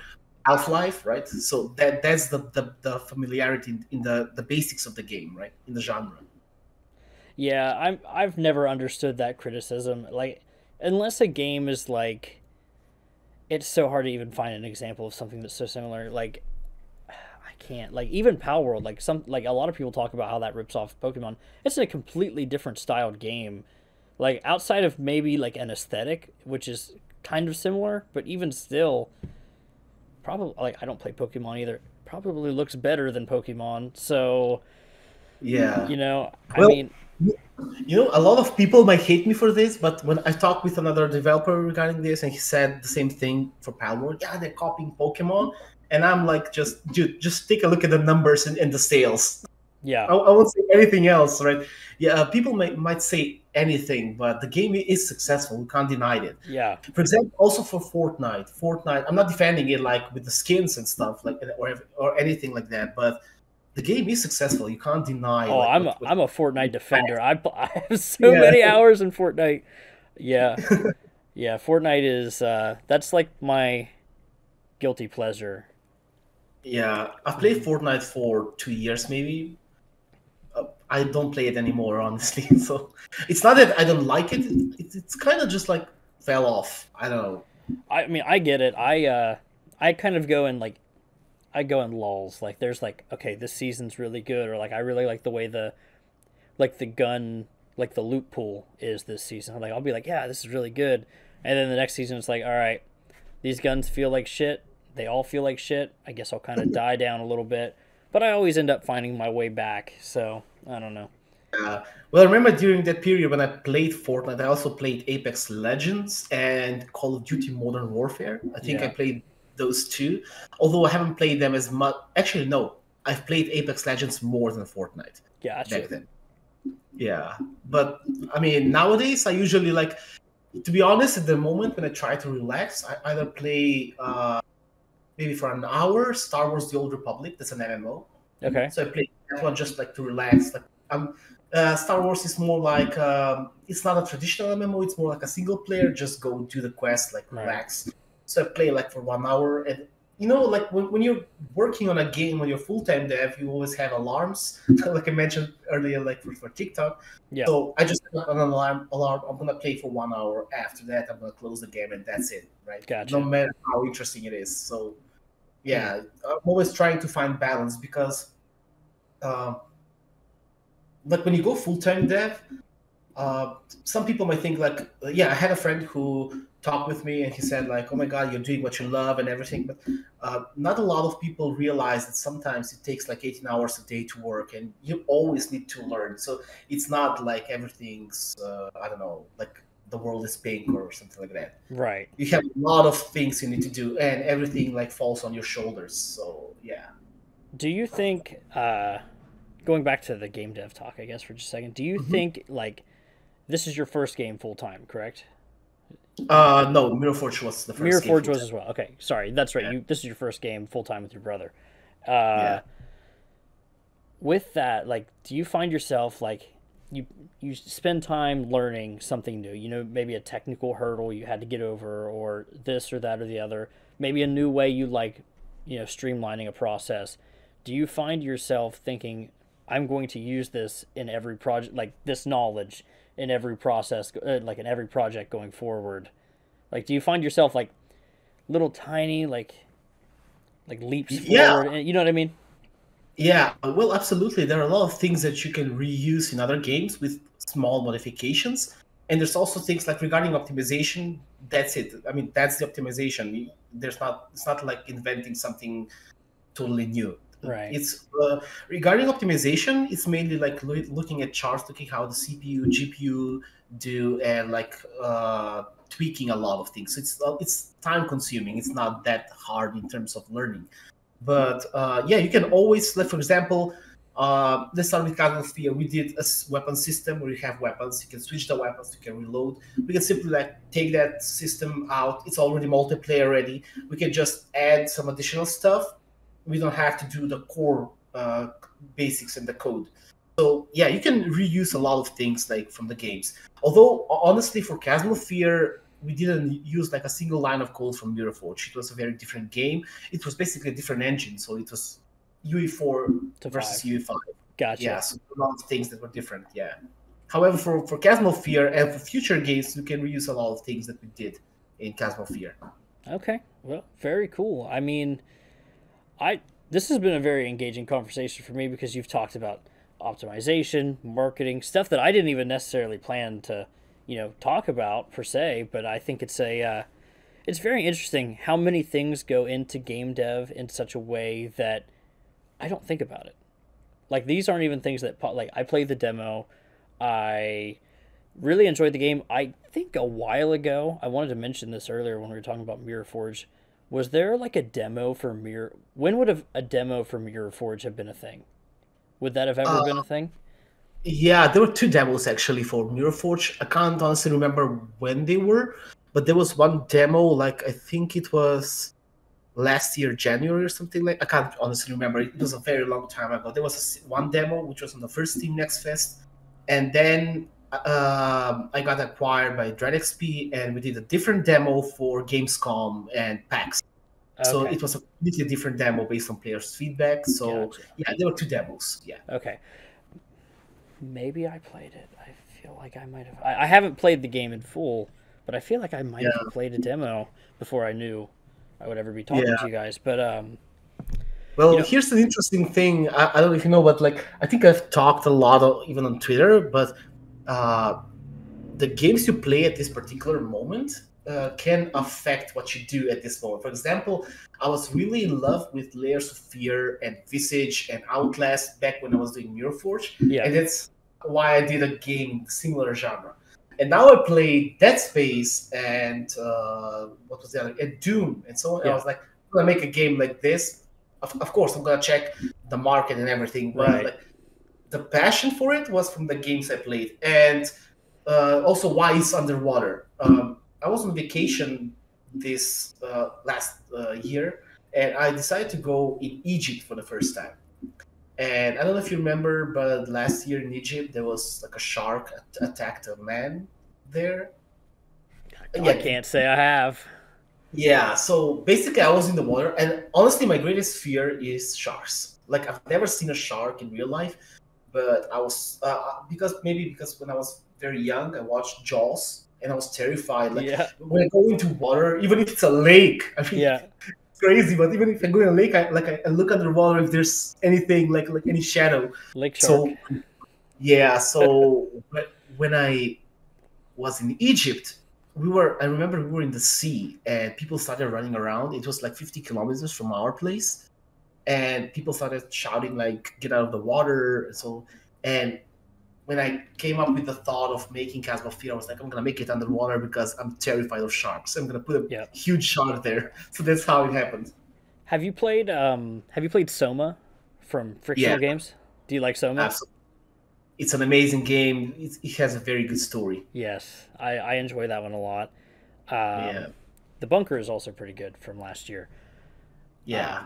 Half Life, right? So that that's the, the, the familiarity in, in the, the basics of the game, right? In the genre. Yeah, I'm I've never understood that criticism. Like unless a game is like it's so hard to even find an example of something that's so similar. Like I can't. Like even Palworld, like some like a lot of people talk about how that rips off Pokemon. It's a completely different styled game. Like outside of maybe like an aesthetic, which is kind of similar, but even still probably like I don't play Pokemon either. Probably looks better than Pokemon. So, Yeah. you know, I Well, mean, You know, a lot of people might hate me for this, but when I talked with another developer regarding this, and he said the same thing for Palworld, yeah, they're copying Pokemon, and I'm like, just dude, just take a look at the numbers and, and the sales. yeah. I, I won't say anything else, right? Yeah, uh, people might might say anything, but the game is successful. We can't deny it. Yeah. For example, also for Fortnite, Fortnite, I'm not defending it like with the skins and stuff, like or or anything like that, but the game is successful. You can't deny. Oh, like, I'm what- a, what- I'm a Fortnite defender. I I have so Yeah. many hours in Fortnite. Yeah, yeah. Fortnite is uh, that's like my guilty pleasure. Yeah, I've played Fortnite for two years, maybe. Uh, I don't play it anymore, honestly. So it's not that I don't like it. it it's kind of just like fell off. I don't know. I mean, I get it. I uh, I kind of go in like, I go in lulls. Like, there's like, okay, this season's really good, or like, I really like the way the, like the gun, like the loot pool is this season. Like, I'll be like, yeah, this is really good, and then the next season it's like, all right, these guns feel like shit. They all feel like shit. I guess I'll kind of die down a little bit. but I always end up finding my way back. So I don't know. Uh, well, I remember during that period when I played Fortnite, I also played Apex Legends and Call of Duty Modern Warfare. I think Yeah. I played those two, although I haven't played them as much. Actually, no, I've played Apex Legends more than Fortnite Gotcha. back then. Yeah, but I mean, nowadays I usually like, to be honest, at the moment when I try to relax, I either play uh, maybe for an hour Star Wars: The Old Republic. That's an MMO. Okay. So I play that one just like to relax. Like um, uh, Star Wars is more like um, it's not a traditional MMO. It's more like a single player. Just go do the quest, like Right. So I play like for one hour, and you know, like when, when you're working on a game when you're full time dev, you always have alarms, like I mentioned earlier, like for, for TikTok. Yeah. So I just put an alarm. Alarm. I'm gonna play for one hour. After that, I'm gonna close the game, and that's it. Right. Gotcha. No matter how interesting it is. So yeah, I'm always trying to find balance because, uh, like when you go full time dev, uh, some people might think like, yeah, I had a friend who talked with me and he said like, oh my god, you're doing what you love and everything, but uh, not a lot of people realize that sometimes it takes like 18 hours a day to work and you always need to learn. So it's not like everything's, uh, I don't know, like the world is pink or something like that Right. you have a lot of things you need to do and everything like falls on your shoulders so yeah Do you think, uh, going back to the game dev talk, I guess for just a second, do you Mhm. think like this is your first game full time, correct? Uh no mirror forge was the first Mirror Forge was as well. Okay, sorry, that's right. Yeah. You this is your first game full time with your brother. Uh, Yeah. With that, like, do you find yourself like you you spend time learning something new? You know, maybe a technical hurdle you had to get over, or this or that or the other. Maybe a new way you like, you know, streamlining a process. Do you find yourself thinking, I'm going to use this in every project, like this knowledge in every process, uh, like in every project going forward? Like, do you find yourself like little tiny like like leaps Yeah. forward? and- You know what I mean? yeah well absolutely there are a lot of things that you can reuse in other games with small modifications and there's also things like regarding optimization that's it i mean that's the optimization there's not it's not like inventing something totally new Right. it's uh, regarding optimization it's mainly like loo- looking at charts looking how the cpu gpu do and like uh, tweaking a lot of things it's uh, it's time consuming it's not that hard in terms of learning but uh, yeah you can always like for example uh, let's start with Chasmal Fear. We did a weapon system where you have weapons. You can switch the weapons. You can reload. We can simply like take that system out. It's already multiplayer ready. We can just add some additional stuff. We don't have to do the core uh, basics in the code. So yeah, you can reuse a lot of things like from the games. Although honestly, for Chasmal Fear, we didn't use like a single line of code from Mirrorforge. It was a very different game. It was basically a different engine, so it was UE4 To versus five. UE5. Gotcha. Yeah, so a lot of things that were different. Yeah. However, for for Chasmal Fear and for future games, you can reuse a lot of things that we did in Chasmal Fear. Okay. Well, very cool. I mean, I this has been a very engaging conversation for me because you've talked about optimization, marketing, stuff that I didn't even necessarily plan to, you know, talk about per se, but I think it's a uh, it's very interesting how many things go into game dev in such a way that I don't think about it. Like these aren't even things that like I played the demo, I really enjoyed the game. I think a while ago, I wanted to mention this earlier when we were talking about Mirror Forge. Was there like a demo for Mirror? When would have a demo for Mirror Forge have been a thing? Would that have ever Uh, been a thing? Yeah, there were two demos actually for Mirror Forge. I can't honestly remember when they were, but there was one demo, like I think it was last year January or something like. I can't honestly remember. It was a very long time ago. There was a one demo which was on the first Steam Next Fest, and then um, I got acquired by DreadXP, and we did a different demo for Gamescom and PAX. So it was a completely different demo based on players' feedback. So Gotcha. yeah, there were two demos. Yeah. Okay. Maybe I played it. I feel like I might have. I, I haven't played the game in full, but I feel like I might Yeah. have played a demo before I knew I would ever be talking Yeah. to you guys. But um, Well, You know- here's an interesting thing. I, I don't know if you know, but like I think I've talked a lot, of, even on Twitter. But uh, the games you play at this particular moment, uh, can affect what you do at this moment. For example, I was really in love with Layers of Fear and Visage and Outlast back when I was doing Mirror Forge, Yeah. and that's why I did a game similar genre. And now I play Dead Space and uh, what was the other? And Doom and so on. Yeah. I was like, I'm gonna make a game like this. Of, of course, I'm gonna check the market and everything, but Right. like, the passion for it was from the games I played, and uh, also why it's underwater. Um, I was on vacation this uh, last uh, year, and I decided to go in Egypt for the first time. And I don't know if you remember, but last year in Egypt there was like a shark at- attacked a man there. I can't say I have. Yeah, so basically, I was in the water, and honestly, my greatest fear is sharks. Like, I've never seen a shark in real life, but I was uh, because maybe because when I was very young, I watched Jaws, and I was terrified. Like yeah. when I go into water, even if it's a lake, I mean, Yeah. it's crazy. But even if I go in a lake, I like I, I look underwater if there's anything like like any shadow. Lake shark. So yeah, so when- when I was in Egypt, we were I remember we were in the sea and people started running around. It was like 50 kilometers from our place. And people started shouting like get out of the water. So and when I came up with the thought of making Fear, I was like, I'm gonna make it underwater because I'm terrified of sharks. I'm gonna put a Yeah. huge shark there. So that's how it happened. Have you played um have you played Soma from Frictional Yeah. Games? Do you like Soma? Absolutely. It's an amazing game. It, it has a very good story. Yes. I, I enjoy that one a lot. Um, yeah. The Bunker is also pretty good from last year. Yeah.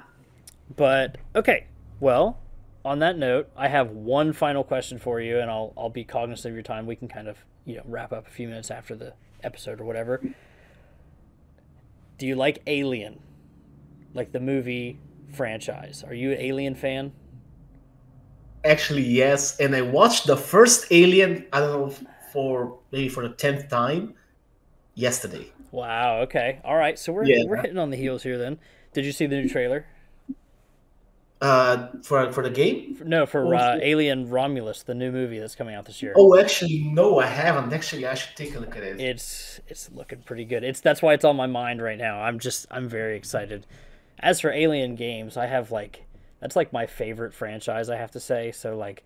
But okay, well, on that note, I have one final question for you, and I'll I'll be cognizant of your time. We can kind of you know wrap up a few minutes after the episode or whatever. Do you like Alien, like the movie franchise? Are you an Alien fan? Actually, yes. And I watched the first Alien. I don't know for maybe for the tenth time yesterday. Wow. Okay. All right. So we're Yeah. we're hitting on the heels here. Then, did you see the new trailer? Uh, for for the game. No, for uh. Alien Romulus, the new movie that's coming out this year. Oh, actually, no, I haven't. Actually, I should take a look at it. it's it's looking pretty good. It's that's why it's on my mind right now. I'm just I'm very excited. As for Alien games, I have like that's like my favorite franchise. I have to say. So like,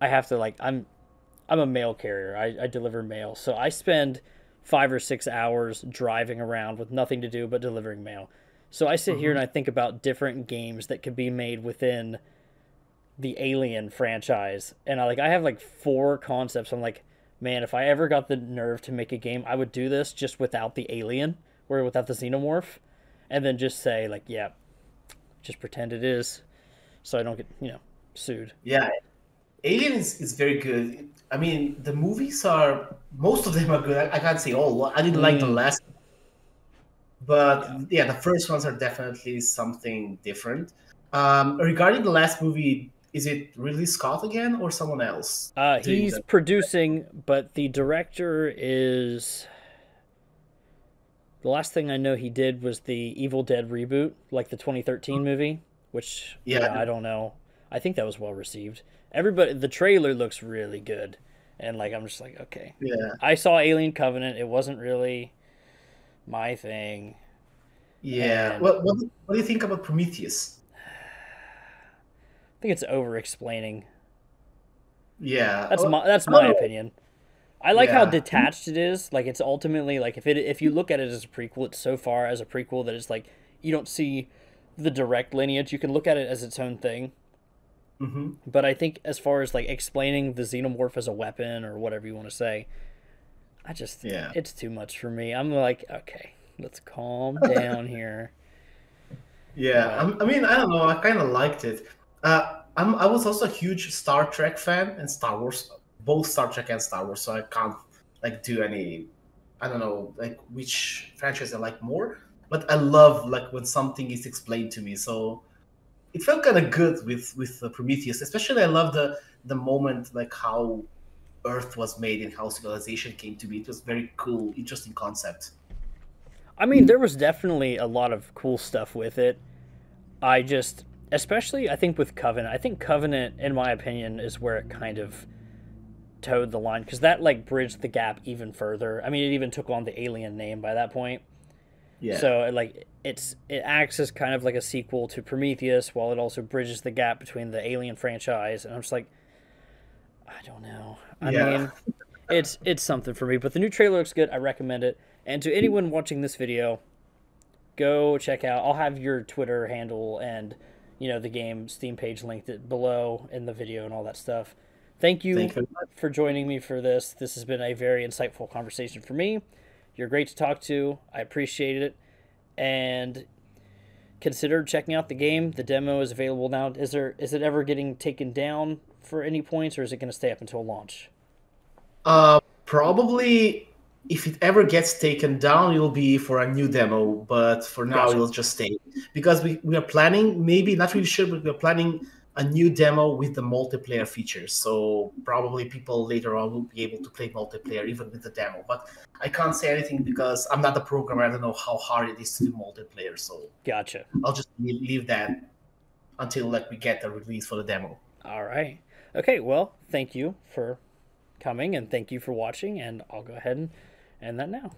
I have to like I'm I'm a mail carrier. I, I deliver mail, so I spend five or six hours driving around with nothing to do but delivering mail. So I sit here and I think about different games that could be made within the Alien franchise, and I like I have like four concepts. I'm like, man, if I ever got the nerve to make a game, I would do this just without the alien, or without the xenomorph, and then just say like, yeah, just pretend it is, so I don't get you know sued. Yeah, Alien is, is very good. I mean, the movies are most of them are good. I, I can't say all. I didn't like the Mm. last, but yeah. the first ones are definitely something different. Um, regarding the last movie, is it Ridley Scott again or someone else? Uh, he's the- producing, but the director is. The last thing I know he did was the Evil Dead reboot, like the 2013 movie, which Yeah. yeah, I don't know. I think that was well received. Everybody, the trailer looks really good, and like I'm just like, okay. Yeah, I saw Alien Covenant. It wasn't really my thing. yeah. And- What, what what do you think about Prometheus? I think it's over explaining. Yeah, That's Oh, my that's my know. opinion. I like how detached it is. Like it's ultimately like if it if you look at it as a prequel, it's so far as a prequel that it's like you don't see the direct lineage. You can look at it as its own thing. Mhm. But I think as far as like explaining the xenomorph as a weapon or whatever you want to say, I just Yeah. it's too much for me. I'm like, okay, let's calm down here. Yeah, I'm, I mean, I don't know. I kind of liked it. Uh, I'm, I was also a huge Star Trek fan and Star Wars, both Star Trek and Star Wars. So I can't like do any, I don't know, like which franchise I like more. But I love like when something is explained to me. So it felt kind of good with with uh, Prometheus. Especially, I love the the moment like how Earth was made and how civilization came to be. It was very cool, interesting concept. I mean, there was definitely a lot of cool stuff with it. I just, especially, I think with Covenant, I think Covenant, in my opinion, is where it kind of toed the line because that like bridged the gap even further. I mean, it even took on the Alien name by that point. Yeah. So like it's it acts as kind of like a sequel to Prometheus, while it also bridges the gap between the Alien franchise. And I'm just like, I don't know. I Yeah. mean, it's it's something for me. But the new trailer looks good. I recommend it. And to anyone watching this video, go check out. I'll have your Twitter handle and you know the game Steam page linked it below in the video and all that stuff. Thank you Thank you for joining me for this. This has been a very insightful conversation for me. You're great to talk to. I appreciate it. And consider checking out the game. The demo is available now. Is there is it ever getting taken down for any points or is it going to stay up until launch? Uh, probably if it ever gets taken down, it'll be for a new demo. But for now, Gotcha. it'll just stay because we, we are planning. Maybe not really sure, but we're planning a new demo with the multiplayer features. So probably people later on will be able to play multiplayer even with the demo. But I can't say anything because I'm not a programmer. I don't know how hard it is to do multiplayer. So Gotcha. I'll just leave leave that until like we get the release for the demo. All right. Okay, well, thank you for coming and thank you for watching and I'll go ahead and end that now.